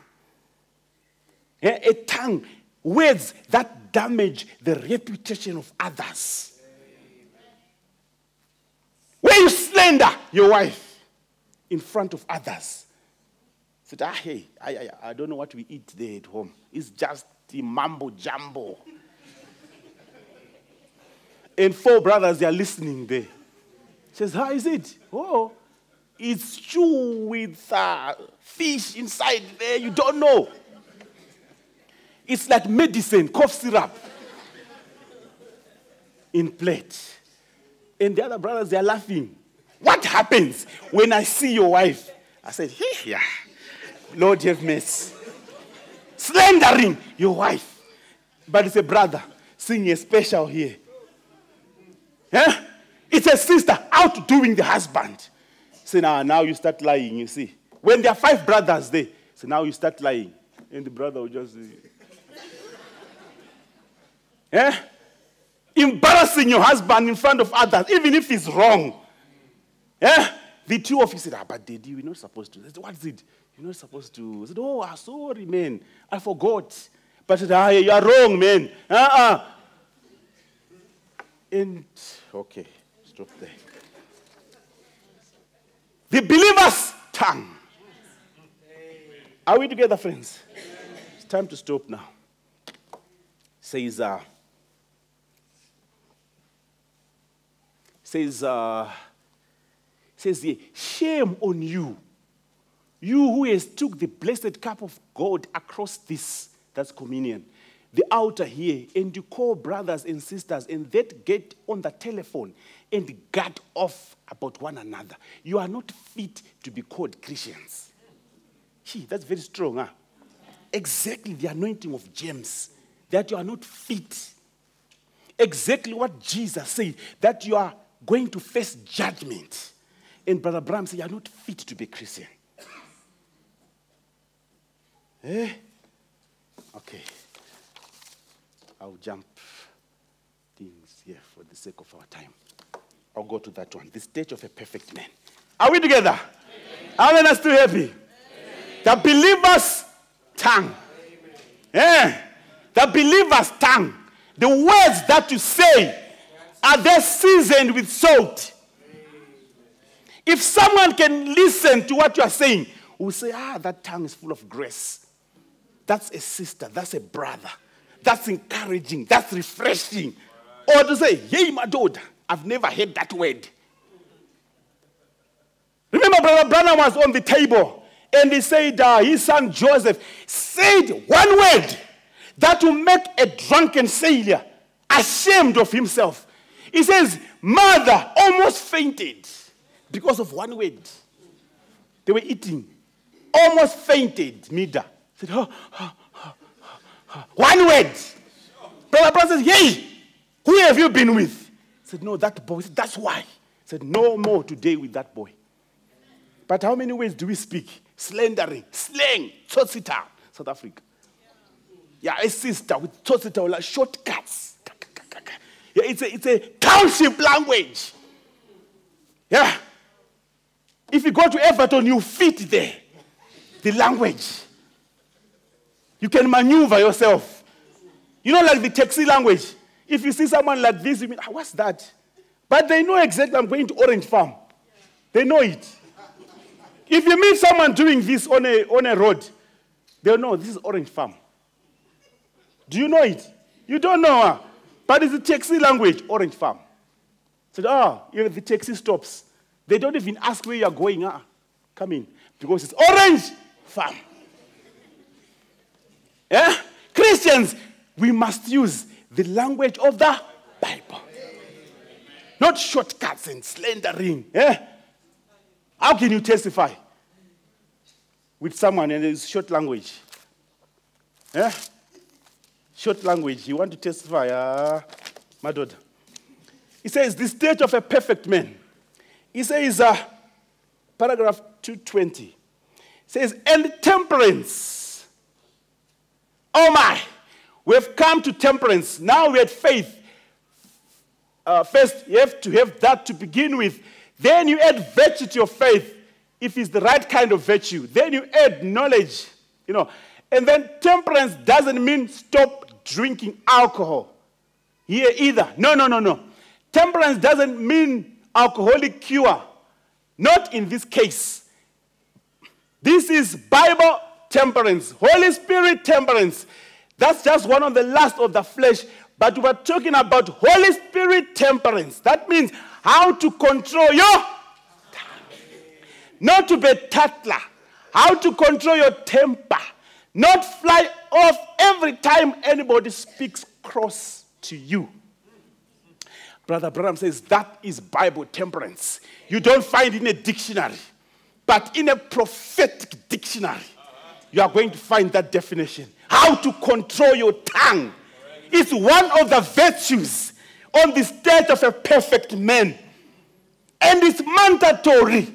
Eh, a tongue, words that damage the reputation of others. Where you slander your wife in front of others. Said, ah, hey, I, I, I don't know what we eat there at home. It's just the mambo jumbo. and four brothers, they are listening there. Says, how is it? Oh, it's stew with uh, fish inside there. You don't know. It's like medicine, cough syrup in plate. And the other brothers, they're laughing. What happens when I see your wife? I said, hey, yeah, Lord have mercy. Slandering your wife. But it's a brother seeing a special here. Yeah? It's a sister outdoing the husband. Say, now, now you start lying, you see. When there are five brothers there, so now you start lying. And the brother will just say, Eh? Embarrassing your husband in front of others, even if he's wrong. Eh? The two of you said, ah, but daddy, we're not supposed to. Said, what is it? You're not supposed to. I said, oh, I'm sorry, man. I forgot. But I said, ah, you are wrong, man. Uh-uh. And, okay, stop there. The believer's tongue. Are we together, friends? It's time to stop now. Says, uh, says, uh, says here, shame on you. You who has took the blessed cup of God across this, that's communion, the outer here, and you call brothers and sisters, and that get on the telephone and guard off about one another. You are not fit to be called Christians. Gee, that's very strong, huh? Exactly the anointing of James, that you are not fit. exactly what Jesus said that you are going to face judgment. And Brother Branham said, You are not fit to be Christian. Eh? Okay. I'll jump things here for the sake of our time. I'll go to that one. The stage of a perfect man. Are we together? Amen. How many are still happy? Amen. The believer's tongue. Yeah. The believer's tongue. The words that you say are they seasoned with salt? If someone can listen to what you are saying, will say, ah, that tongue is full of grace. That's a sister, that's a brother. That's encouraging, that's refreshing. Or to say, hey, my daughter, I've never heard that word. Remember, Brother Branham was on the table and he said, uh, his son Joseph said one word that will make a drunken sailor ashamed of himself. He says, Mother almost fainted because of one word. They were eating, almost fainted. Meda said, oh, oh, oh, One word. Brother Brown says, Hey, who have you been with? Said, No, that boy. Said, That's why. Said, No more today with that boy. But how many ways do we speak? Slandering, slang, tsotsitaal, South Africa. Yeah, a sister with tsotsitaal, like shortcuts. Yeah, it's a, it's a township language. Yeah. If you go to Evaton, you fit there. The language. You can maneuver yourself. You know, like the taxi language. If you see someone like this, you mean, ah, what's that? But they know exactly I'm going to Orange Farm. They know it. If you meet someone doing this on a, on a road, they'll know this is Orange Farm. Do you know it? You don't know. Huh? But it's the taxi language, Orange Farm. Said, ah, oh, the taxi stops. They don't even ask where you're going. Ah, come in. Because it's Orange Farm. Yeah? Christians, we must use the language of the Bible. Not shortcuts and slandering. Yeah? How can you testify with someone and it's short language? Yeah? Short language. You want to testify, uh, my daughter. He says, the state of a perfect man. He says, uh, paragraph 220. He says, and temperance. Oh my. We've come to temperance. Now we're at faith. Uh, first, you have to have that to begin with. Then you add virtue to your faith, if it's the right kind of virtue. Then you add knowledge, you know. And then temperance doesn't mean stop drinking alcohol here either. No, no, no, no. Temperance doesn't mean alcoholic cure. Not in this case. This is Bible temperance, Holy Spirit temperance. That's just one of the last of the flesh. But we're talking about Holy Spirit temperance. That means how to control your. Not to be a tattler. How to control your temper. Not fly off every time anybody speaks cross to you. Brother Branham says that is Bible temperance. You don't find in a dictionary, but in a prophetic dictionary, you are going to find that definition. How to control your tongue is one of the virtues on the state of a perfect man. And it's mandatory.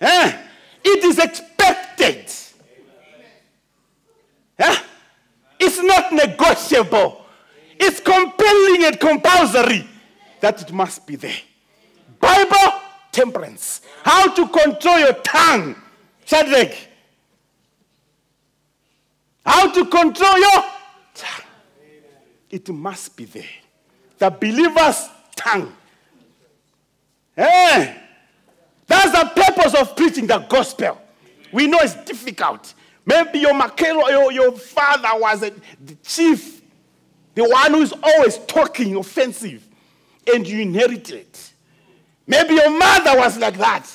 Eh? It is expected. Eh? It's not negotiable. It's compelling and compulsory that it must be there. Bible temperance. How to control your tongue. Shadrach, how to control your tongue. It must be there. The believer's tongue. Eh? That's the purpose of preaching the gospel. We know it's difficult. Maybe your Makelo, your, your father was a, the chief, the one who's always talking offensive, and you inherited. Maybe your mother was like that,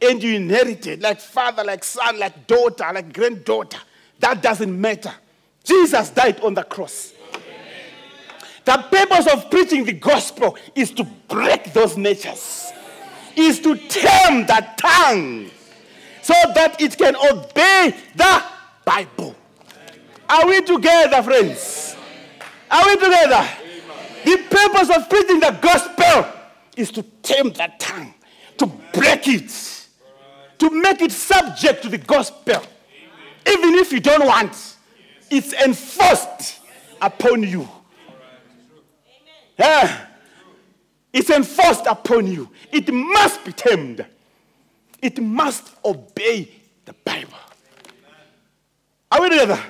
and you inherited, like father, like son, like daughter, like granddaughter. That doesn't matter. Jesus died on the cross. The purpose of preaching the gospel is to break those natures, is to tame the tongue so that it can obey the Bible. Are we together, friends? Are we together? The purpose of preaching the gospel is to tame that tongue, to break it, to make it subject to the gospel. Even if you don't want, it's enforced upon you. Yeah. It's enforced upon you. It must be tamed. It must obey the Bible. Are we together?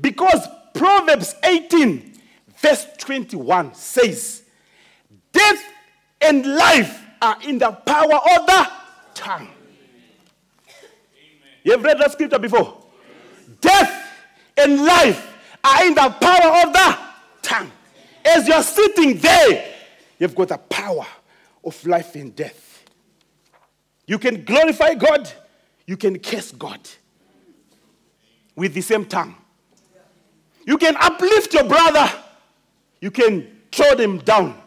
Because Proverbs 18, verse 21 says, Death and life are in the power of the tongue. You have read that scripture before? Death and life are in the power of the tongue. As you're sitting there, you've got the power of life and death. You can glorify God, you can curse God with the same tongue. You can uplift your brother, you can throw them down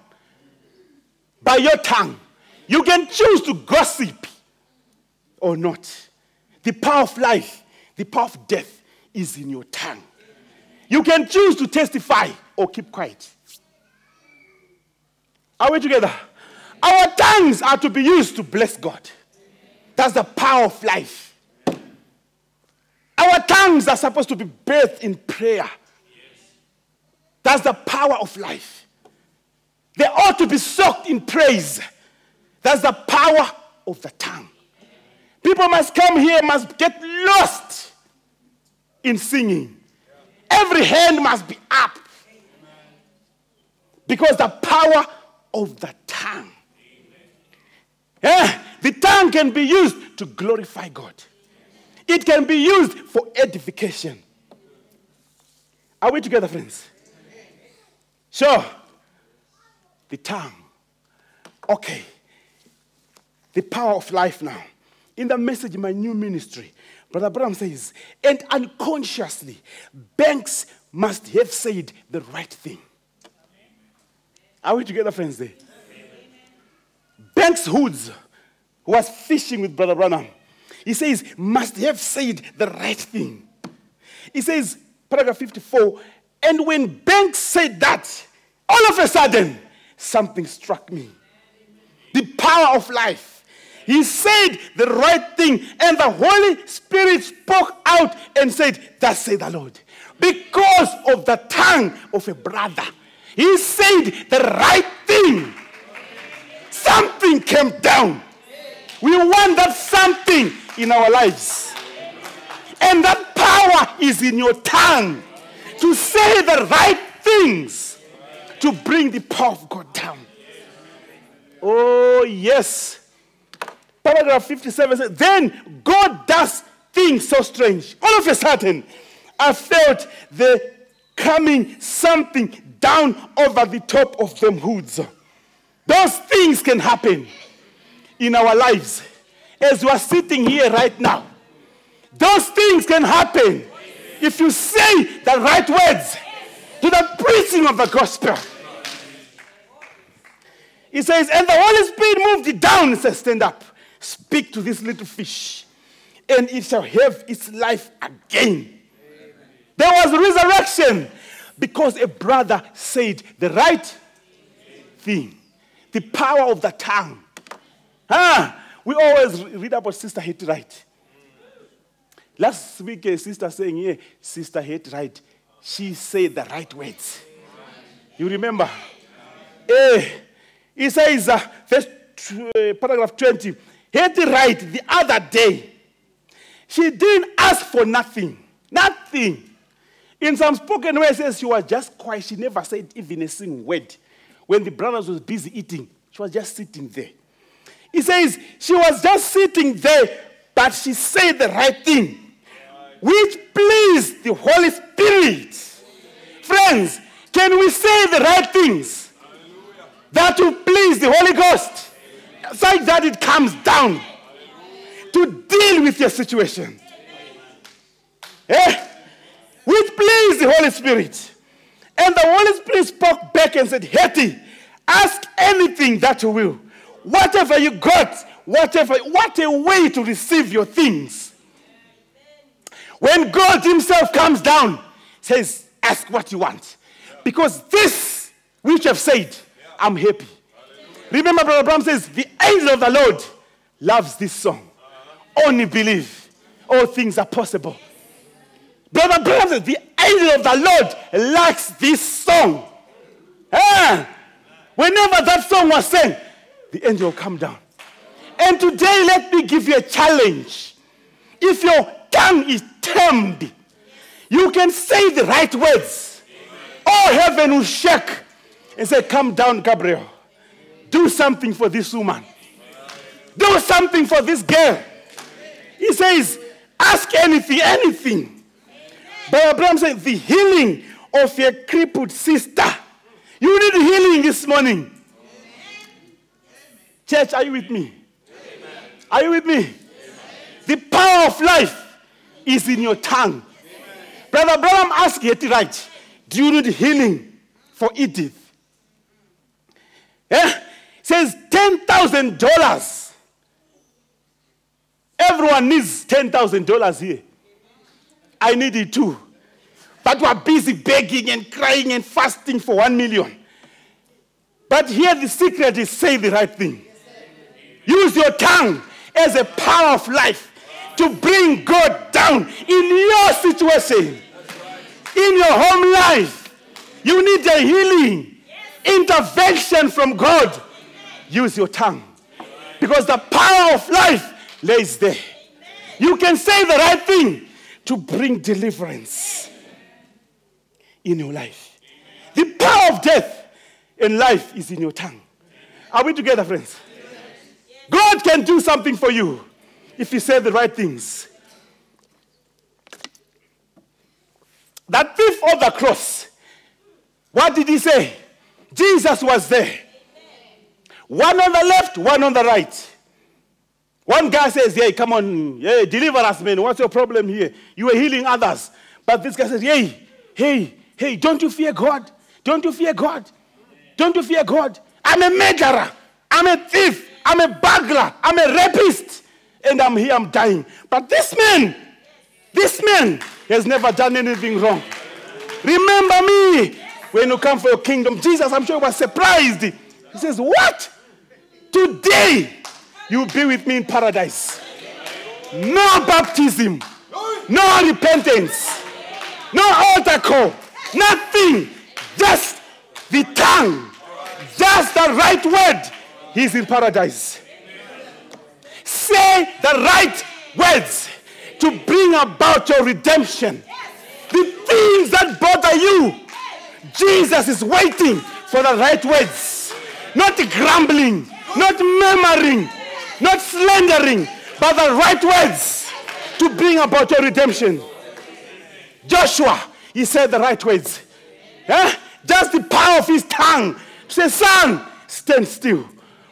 by your tongue. You can choose to gossip or not. The power of life, the power of death is in your tongue. You can choose to testify or keep quiet. Are we together? Our tongues are to be used to bless God. That's the power of life. Our tongues are supposed to be bathed in prayer. That's the power of life. They ought to be soaked in praise. That's the power of the tongue. People must come here, must get lost in singing. Every hand must be up. Because the power of the tongue. Yeah, the tongue can be used to glorify God. It can be used for edification. Are we together, friends? Sure. The tongue. Okay. The power of life now. In the message, my new ministry, Brother Branham says, and unconsciously, banks must have said the right thing. Are we together, friends? There? Banks Wood, who was fishing with Brother Branham, he says, must have said the right thing. He says, paragraph 54, and when Banks said that, all of a sudden, something struck me. The power of life. He said the right thing, and the Holy Spirit spoke out and said, Thus say the Lord. Because of the tongue of a brother, he said the right thing. Something came down. We want that something in our lives. And that power is in your tongue to say the right things to bring the power of God down. Oh, yes. Paragraph 57 says, Then God does things so strange. All of a sudden, I felt the coming something down over the top of them hoods. Those things can happen in our lives as we are sitting here right now. Those things can happen if you say the right words to the preaching of the gospel. He says, and the Holy Spirit moved it down and said, Stand up, speak to this little fish, and it shall have its life again. There was resurrection because a brother said the right thing. The power of the tongue. Ah, we always read about Sister Hattie Wright. Last week, a sister saying, Yeah, Sister Hattie Wright. She said the right words. You remember? Eh, he says, uh, verse, uh, paragraph 20, Hattie Wright the other day. She didn't ask for nothing. Nothing. In some spoken words, says she was just quiet. She never said even a single word. When the brothers was busy eating, she was just sitting there. He says she was just sitting there, but she said the right thing, which pleased the Holy Spirit. Friends, can we say the right things that will please the Holy Ghost, such that it comes down to deal with your situation? Eh? which pleased the Holy Spirit. And the Holy Spirit spoke back and said, Hattie, ask anything that you will. Whatever you got, whatever, what a way to receive your things. When God Himself comes down, says, ask what you want. Because this which have said, I'm happy. Remember, Brother Bram says, The angel of the Lord loves this song. Only believe all things are possible. Brother Bram says, The angel of the Lord likes this song. Ah, whenever that song was sang, the angel will come down. And today, let me give you a challenge. If your tongue is tamed, you can say the right words. All heaven will shake and say, Come down, Gabriel. Do something for this woman. Do something for this girl. He says, Ask anything, anything. But Abraham said, The healing of your crippled sister. You need healing this morning. Church, are you with me? Are you with me? The power of life is in your tongue. Brother Branham asked it right. Do you need healing for Edith? Yeah? Says $10,000. Everyone needs $10,000 here. I need it too. But we're busy begging and crying and fasting for one million. But here the secret is say the right thing. Use your tongue as a power of life to bring God down in your situation, in your home life. You need a healing, intervention from God. Use your tongue because the power of life lays there. You can say the right thing to bring deliverance in your life. The power of death and life is in your tongue. Are we together, friends? God can do something for you if you say the right things. That thief on the cross, what did he say? Jesus was there. One on the left, one on the right. One guy says, Hey, come on, hey, deliver us, man. What's your problem here? You are healing others. But this guy says, Hey, hey, hey, don't you fear God? Don't you fear God? Don't you fear God? I'm a murderer. I'm a thief. I'm a burglar. I'm a rapist. And I'm here, I'm dying. But this man, this man has never done anything wrong. Remember me when you come for your kingdom. Jesus, I'm sure, was surprised. He says, What? Today, you'll be with me in paradise. No baptism, no repentance, no altar call, nothing. Just the tongue, just the right word. He's in paradise. Say the right words to bring about your redemption. The things that bother you, Jesus is waiting for the right words. Not grumbling, not murmuring, not slandering, but the right words to bring about your redemption. Joshua, he said the right words. Eh? Just the power of his tongue. Say, sun, stand still.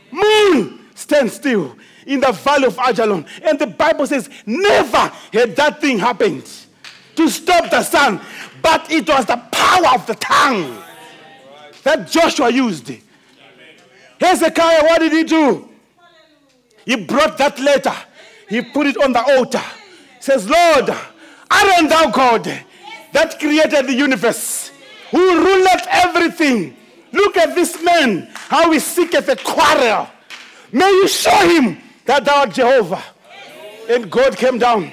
Moon, stand still in the valley of Ajalon. And the Bible says, never had that thing happened to stop the sun, but it was the power of the tongue that Joshua used. Hezekiah, what did he do? He brought that letter, he put it on the altar. Says, Lord, aren't thou God that created the universe, who ruleth everything? Look at this man, how he seeketh a quarrel. May you show him that thou art Jehovah. And God came down.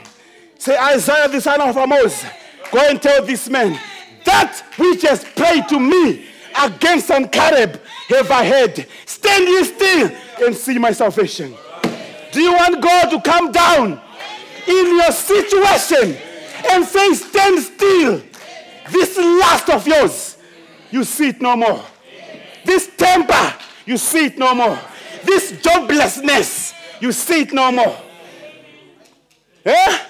Say, Isaiah the son of Amos, go and tell this man, that which has prayed to me against Sennacherib have I heard. Stand ye still and see my salvation. Do you want God to come down in your situation and say, stand still? This lust of yours, you see it no more. This temper, you see it no more. This joblessness, you see it no more. Yeah?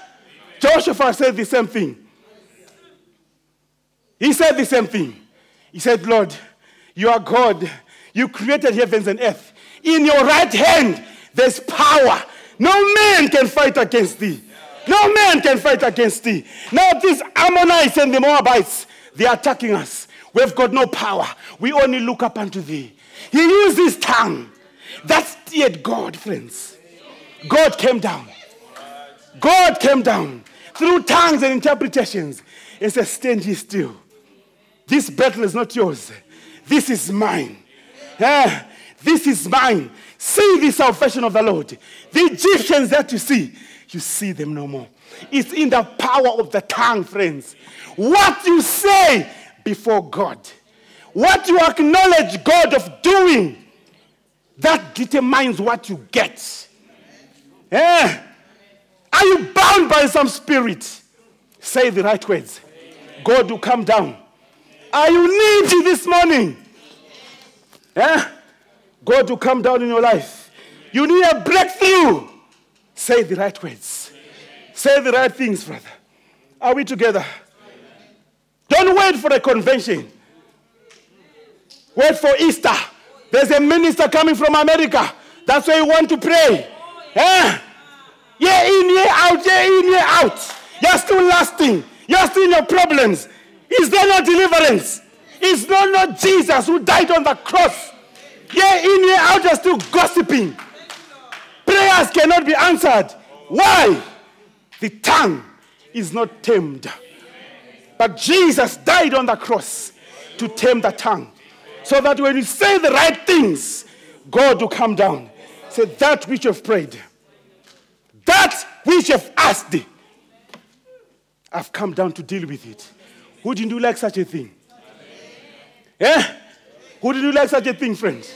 Joshua said the same thing. He said the same thing. He said, Lord, you are God. You created heavens and earth. In your right hand, there's power. No man can fight against thee. No man can fight against thee. Now, these Ammonites and the Moabites, they are attacking us. We've got no power. We only look up unto thee. He used his tongue. That steered God, friends. God came down. God came down through tongues and interpretations and said, Stand ye still. This battle is not yours. This is mine. Yeah, this is mine. See the salvation of the Lord. The Egyptians that you see, you see them no more. It's in the power of the tongue, friends. What you say before God, what you acknowledge God of doing, that determines what you get. Yeah. Are you bound by some spirit? Say the right words. God will come down. Are you needy this morning? Yeah? God will come down in your life. You need a breakthrough. Say the right words. Say the right things, brother. Are we together? Don't wait for a convention. Wait for Easter. There's a minister coming from America. That's why you want to pray. Yeah? Year in, year out, year in, year out. You're still lasting. You're still in your problems. Is there no deliverance? Is there not Jesus who died on the cross? Year in, year out, you're still gossiping. Prayers cannot be answered. Why? The tongue is not tamed. But Jesus died on the cross to tame the tongue. So that when you say the right things, God will come down. Say, that which you've prayed, that which you've asked, I've come down to deal with it. Wouldn't you like such a thing? Yeah? Wouldn't you like such a thing, friends?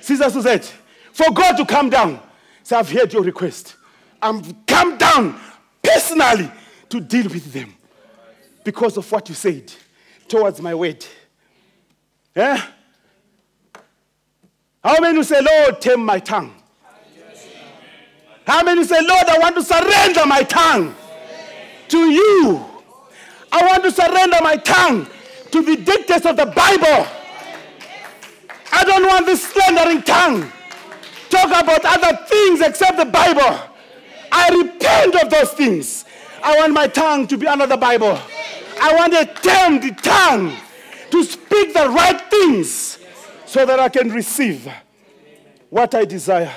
Caesar said, for God to come down. Say, I've heard your request. I've come down personally to deal with them because of what you said towards my word. Yeah? How many say, Lord, tame my tongue? How many say, Lord, I want to surrender my tongue to you? I want to surrender my tongue to the dictates of the Bible. I don't want this slandering tongue. Talk about other things except the Bible. I repent of those things. I want my tongue to be under the Bible. I want a tamed tongue to speak the right things so that I can receive what I desire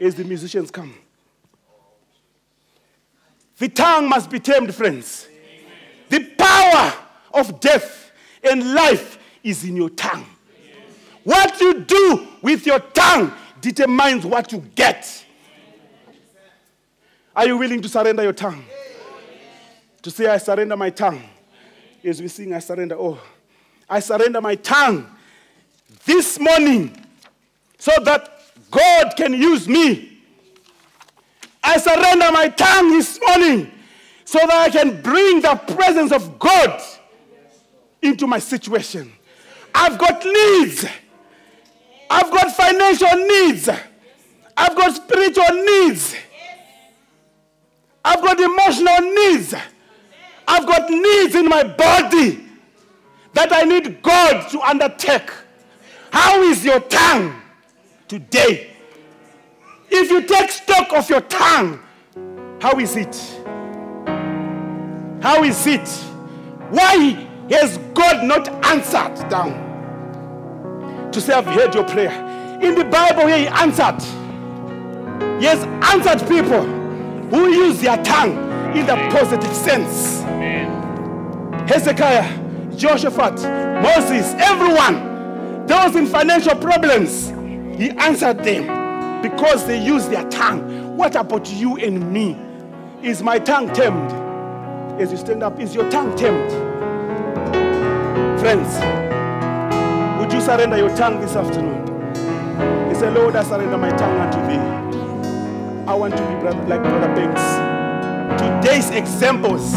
as the musicians come. The tongue must be tamed, friends. The power of death and life is in your tongue. What you do with your tongue determines what you get. Are you willing to surrender your tongue? To say, I surrender my tongue. As we sing, I surrender. Oh, I surrender my tongue this morning so that God can use me. I surrender my tongue this morning so that I can bring the presence of God into my situation. I've got needs. I've got financial needs. I've got spiritual needs. I've got emotional needs. I've got needs in my body that I need God to undertake. How is your tongue today? If you take stock of your tongue, how is it? How is it? Why has God not answered down? To say, I've heard your prayer. In the Bible, He answered. He has answered people who use their tongue in the positive sense. Hezekiah, Jehoshaphat, Moses, everyone, those in financial problems, he answered them because they use their tongue. What about you and me? Is my tongue tamed? As you stand up, is your tongue tamed? Friends, would you surrender your tongue this afternoon? He said, Lord, I surrender my tongue unto thee. I want to be like Brother Banks. Today's examples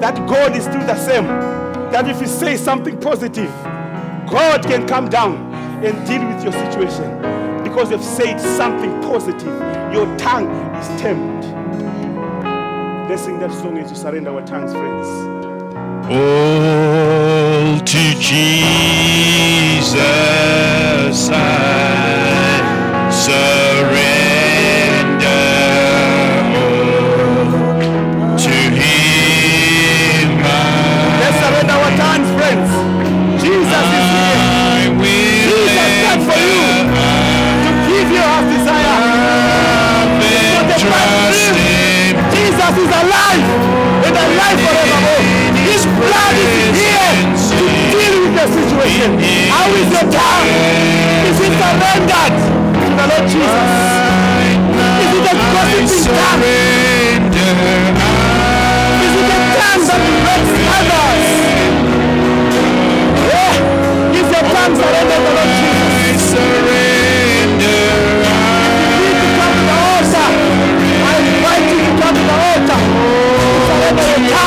that God is still the same. That if you say something positive, God can come down and deal with your situation because you've said something positive. Your tongue is tamed. Let's sing that song as you surrender our tongues, friends. All to Jesus I surrender. life forevermore. His blood is here to deal with the situation. How is your tongue? Is it surrendered to the Lord Jesus? Is it a gossiping tongue? Is it a tongue that breaks others? Yeah. Is your tongue surrendered to the Lord Jesus?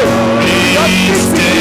Hey!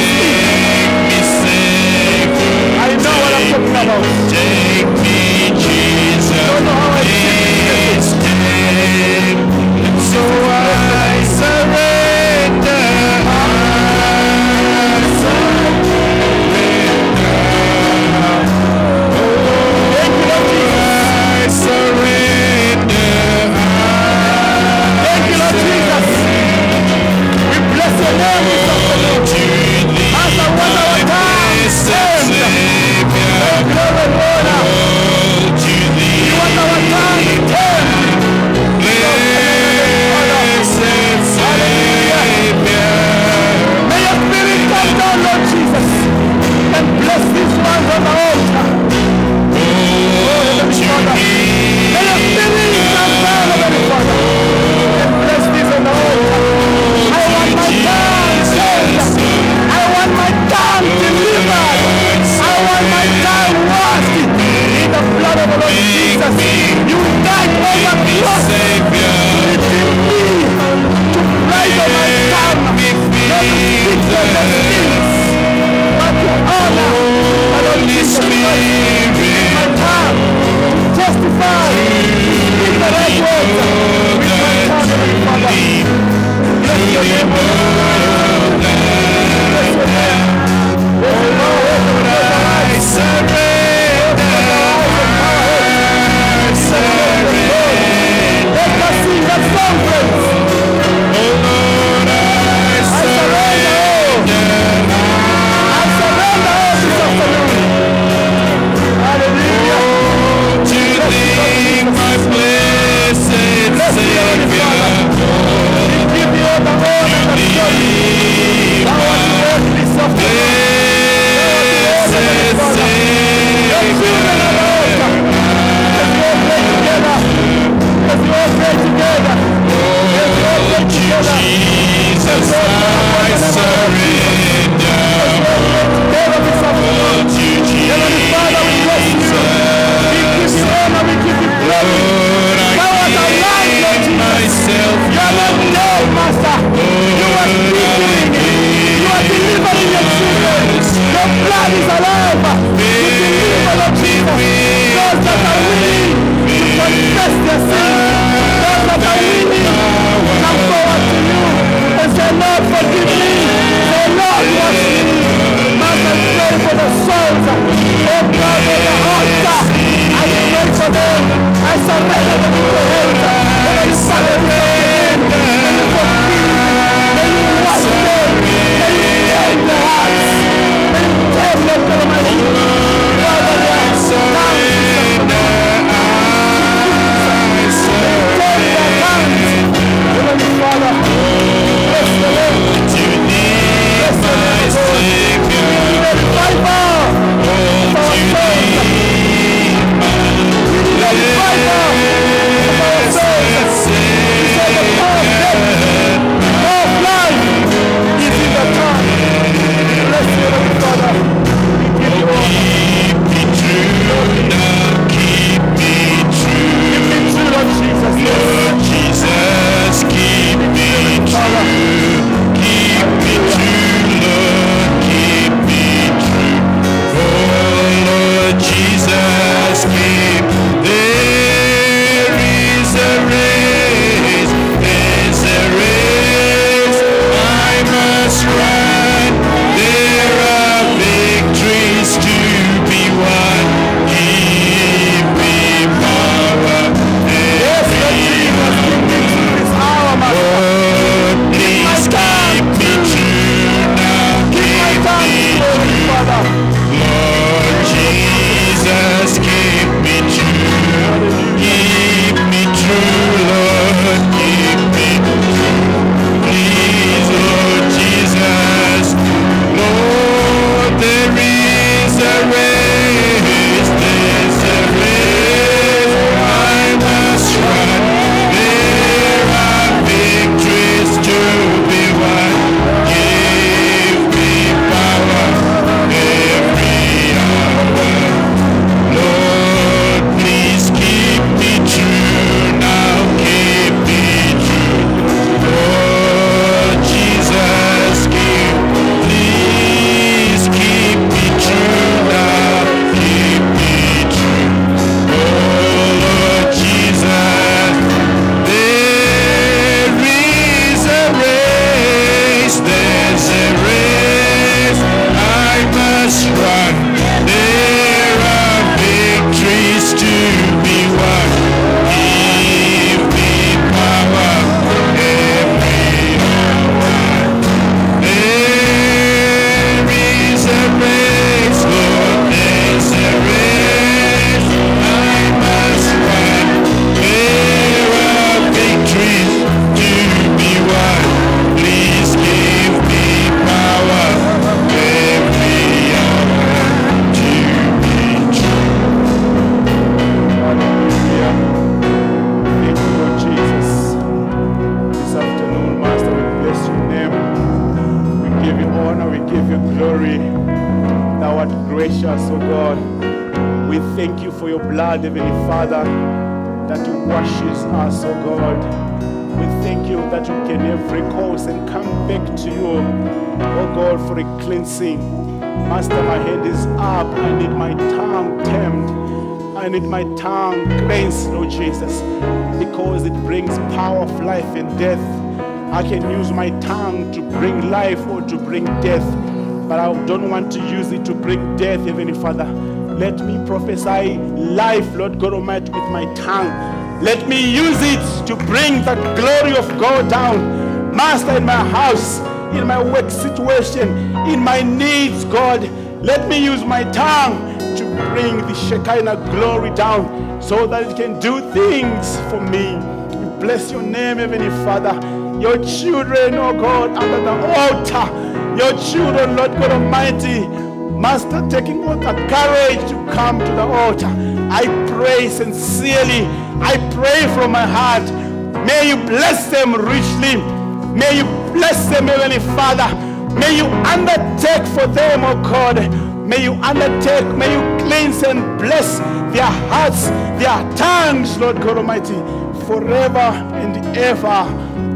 Art gracious, O God. We thank you for your blood, Heavenly Father, that washes us, O God. We thank you that we can have recourse and come back to you, O God, for a cleansing. Master, my head is up. I need my tongue tamed. I need my tongue cleansed, Lord Jesus, because it brings power of life and death. I can use my tongue to bring life or to bring death, but I don't want to use it to bring death, Heavenly Father. Let me prophesy life, Lord God Almighty, with my tongue. Let me use it to bring the glory of God down. Master, in my house, in my work situation, in my needs, God, let me use my tongue to bring the Shekinah glory down so that it can do things for me. Bless your name, Heavenly Father. Your children, oh God, under the altar. Your children, Lord God Almighty. Master, taking all the courage to come to the altar. I pray sincerely. I pray from my heart. May you bless them richly. May you bless them, Heavenly Father. May you undertake for them, oh God. May you undertake, may you cleanse and bless their hearts, their tongues, Lord God Almighty, forever and ever.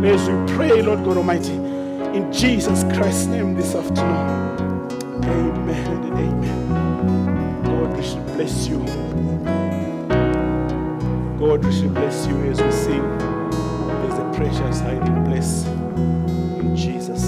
As we pray, Lord God Almighty, in Jesus Christ's name this afternoon. Amen and amen. God, we should bless you. God, we should bless you as we sing. There's a precious hiding place in Jesus'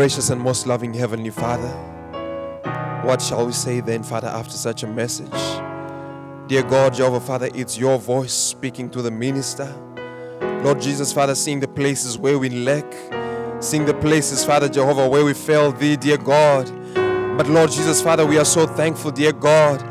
gracious and most loving Heavenly Father, what shall we say then, Father, after such a message? Dear God, Jehovah, Father, it's your voice speaking to the minister. Lord Jesus, Father, seeing the places where we lack, seeing the places, Father Jehovah, where we fail thee, dear God. But Lord Jesus, Father, we are so thankful, dear God,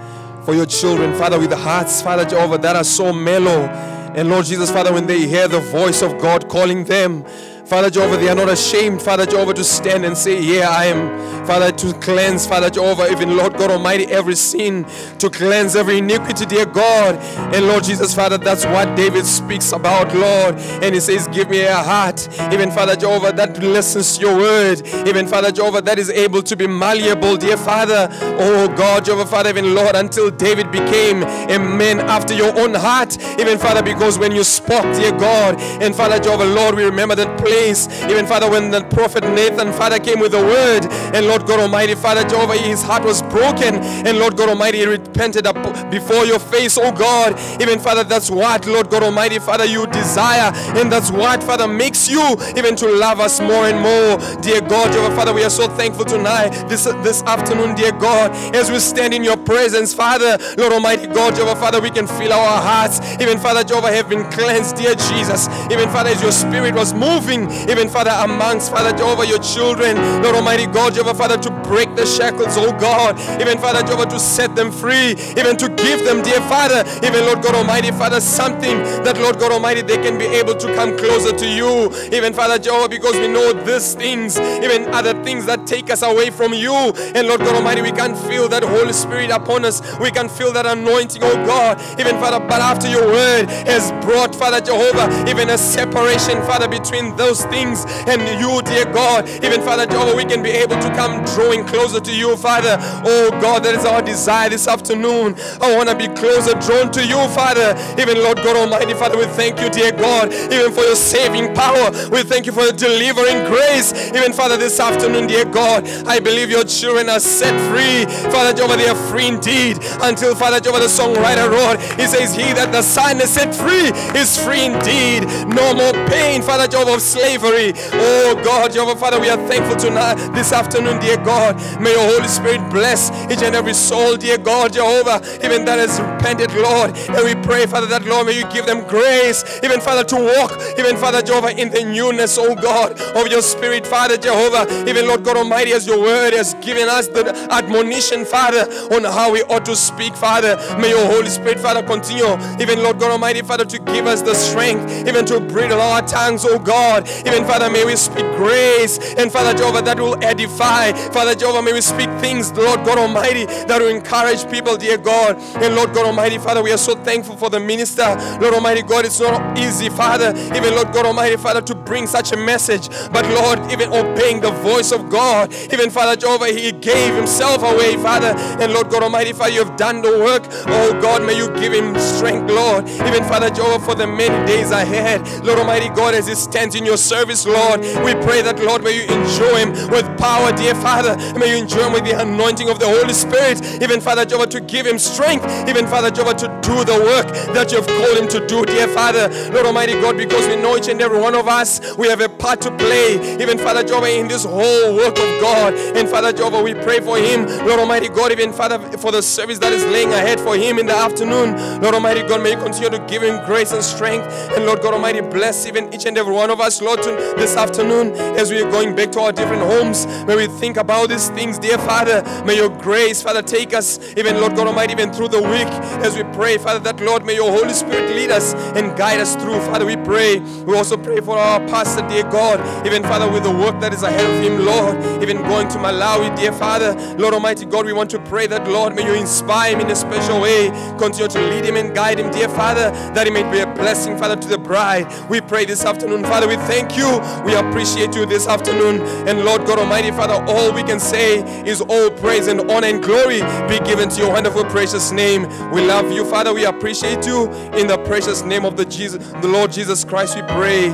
for your children, Father, with hearts, Father Jehovah, that are so mellow. And Lord Jesus, Father, when they hear the voice of God calling them, Father Jehovah, they are not ashamed, Father Jehovah, to stand and say, Here I am, Father, to cleanse, Father Jehovah, even Lord God Almighty, every sin, to cleanse every iniquity, dear God. And Lord Jesus, Father, that's what David speaks about, Lord. And he says, Give me a heart, even Father Jehovah, that listens to your word, even Father Jehovah, that is able to be malleable, dear Father. Oh God, Jehovah, Father, even Lord, until David became a man after your own heart, even Father, because when you spoke, dear God, and Father Jehovah, Lord, we remember that place, even Father, when the prophet Nathan, Father, came with the word, and Lord God Almighty, Father Jehovah, his heart was broken, and Lord God Almighty, he repented up before your face, oh God. Even Father, that's what, Lord God Almighty, Father, you desire, and that's what, Father, makes you even to love us more and more, dear God, Jehovah, Father. We are so thankful tonight, this this afternoon, dear God, as we stand in your presence, Father, Lord Almighty God, Jehovah, Father, we can feel our hearts, even Father Jehovah, have been cleansed, dear Jesus. Even Father, as your spirit was moving, even Father, amongst Father Jehovah, your children, Lord Almighty God, Jehovah, Father, to break the shackles, oh God, even Father Jehovah, to set them free, even to give them, dear Father, even Lord God Almighty, Father, something that Lord God Almighty, they can be able to come closer to you, even Father Jehovah, because we know these things, even other things that take us away from you, and Lord God Almighty, we can feel that Holy Spirit upon us, we can feel that anointing, oh God, even Father, but after your word has brought, Father Jehovah, even a separation, Father, between those things and you, dear God. Even Father Jehovah, we can be able to come drawing closer to you, Father. Oh God, that is our desire this afternoon. I want to be closer drawn to you, Father. Even Lord God Almighty, Father, we thank you, dear God, even for your saving power. We thank you for your delivering grace. Even Father, this afternoon, dear God, I believe your children are set free. Father Jehovah, they are free indeed. Until Father Jehovah, the songwriter wrote, he says, He that the Son is set free is free indeed. No more pain, Father Jehovah, of slavery. Oh God, Jehovah Father, we are thankful tonight, this afternoon, dear God. May your Holy Spirit bless each and every soul, dear God, Jehovah, even that has repented, Lord. And we pray, Father, that Lord, may you give them grace, even Father, to walk, even Father Jehovah, in the newness, oh God, of your Spirit, Father Jehovah. Even Lord God Almighty, as your word has given us the admonition, Father, on how we ought to speak, Father. May your Holy Spirit, Father, continue, even Lord God Almighty, Father, to give us the strength, even to bridle our tongues, oh God. Even Father, may we speak grace, and Father Jehovah, that will edify. Father Jehovah, may we speak things, Lord God Almighty, that will encourage people, dear God. And Lord God Almighty, Father, we are so thankful for the minister. Lord Almighty God, it's not easy, Father, even Lord God Almighty, Father, to bring such a message. But Lord, even obeying the voice of God, even Father Jehovah, He gave Himself away, Father. And Lord God Almighty, Father, you have done the work. Oh God, may you give Him strength, Lord. Even Father Jehovah, for the many days ahead. Lord Almighty God, as He stands in your service, Lord, we pray that, Lord, may you enjoy Him with power, dear Father. May you enjoy Him with the anointing of the Holy Spirit. Even Father Jehovah, to give Him strength. Even Father Jehovah, to do the work that you have called Him to do, dear Father. Lord Almighty God, because we know each and every one of us, we have a part to play. Even Father Jehovah, in this whole work of God. And Father Jehovah, we pray for Him. Lord Almighty God, even Father, for the service that is laying ahead for Him in the afternoon. Lord Almighty God, may you continue to give Him grace and strength. And Lord God Almighty, bless even each and every one of us, Lord, to this afternoon as we are going back to our different homes. May we think about these things, dear Father. May your grace, Father, take us, even Lord God Almighty, even through the week as we pray, Father, that Lord, may your Holy Spirit lead us and guide us through. Father, we pray. We also pray for our pastor, dear God, even Father, with the work that is ahead of him, Lord, even going to Malawi, dear Father, Lord Almighty God, we want to pray that, Lord, may you inspire him in a special way. Continue to lead him and guide him, dear Father, that he may be a blessing, Father, to the bride. We pray this afternoon, Father, we thank you. We appreciate you this afternoon. And Lord God Almighty, Father, all we can say is all praise and honor and glory be given to your wonderful, precious name. We love you, Father. We appreciate you. In the precious name of the Jesus, the Lord Jesus Christ, we pray.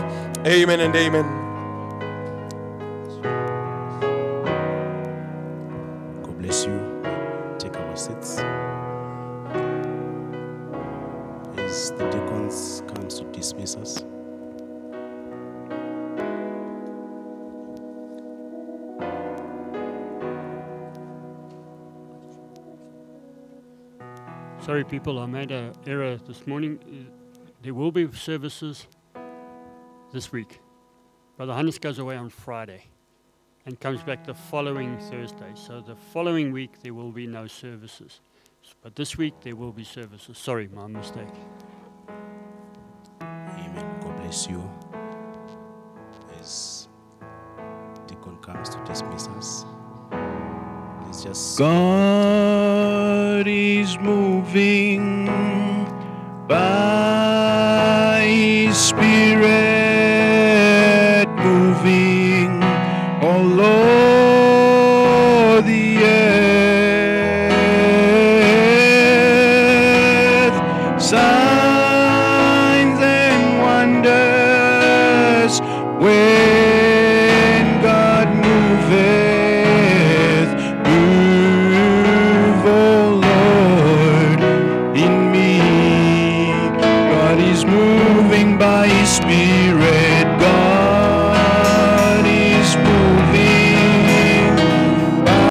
Amen and amen. God bless Sorry, people, I made an error this morning. There will be services this week. Brother Hannes goes away on Friday and comes back the following Thursday. So the following week, there will be no services. But this week, there will be services. Sorry, my mistake. Amen. God bless you. As Deacon comes to dismiss us, it's just God is moving by His Spirit.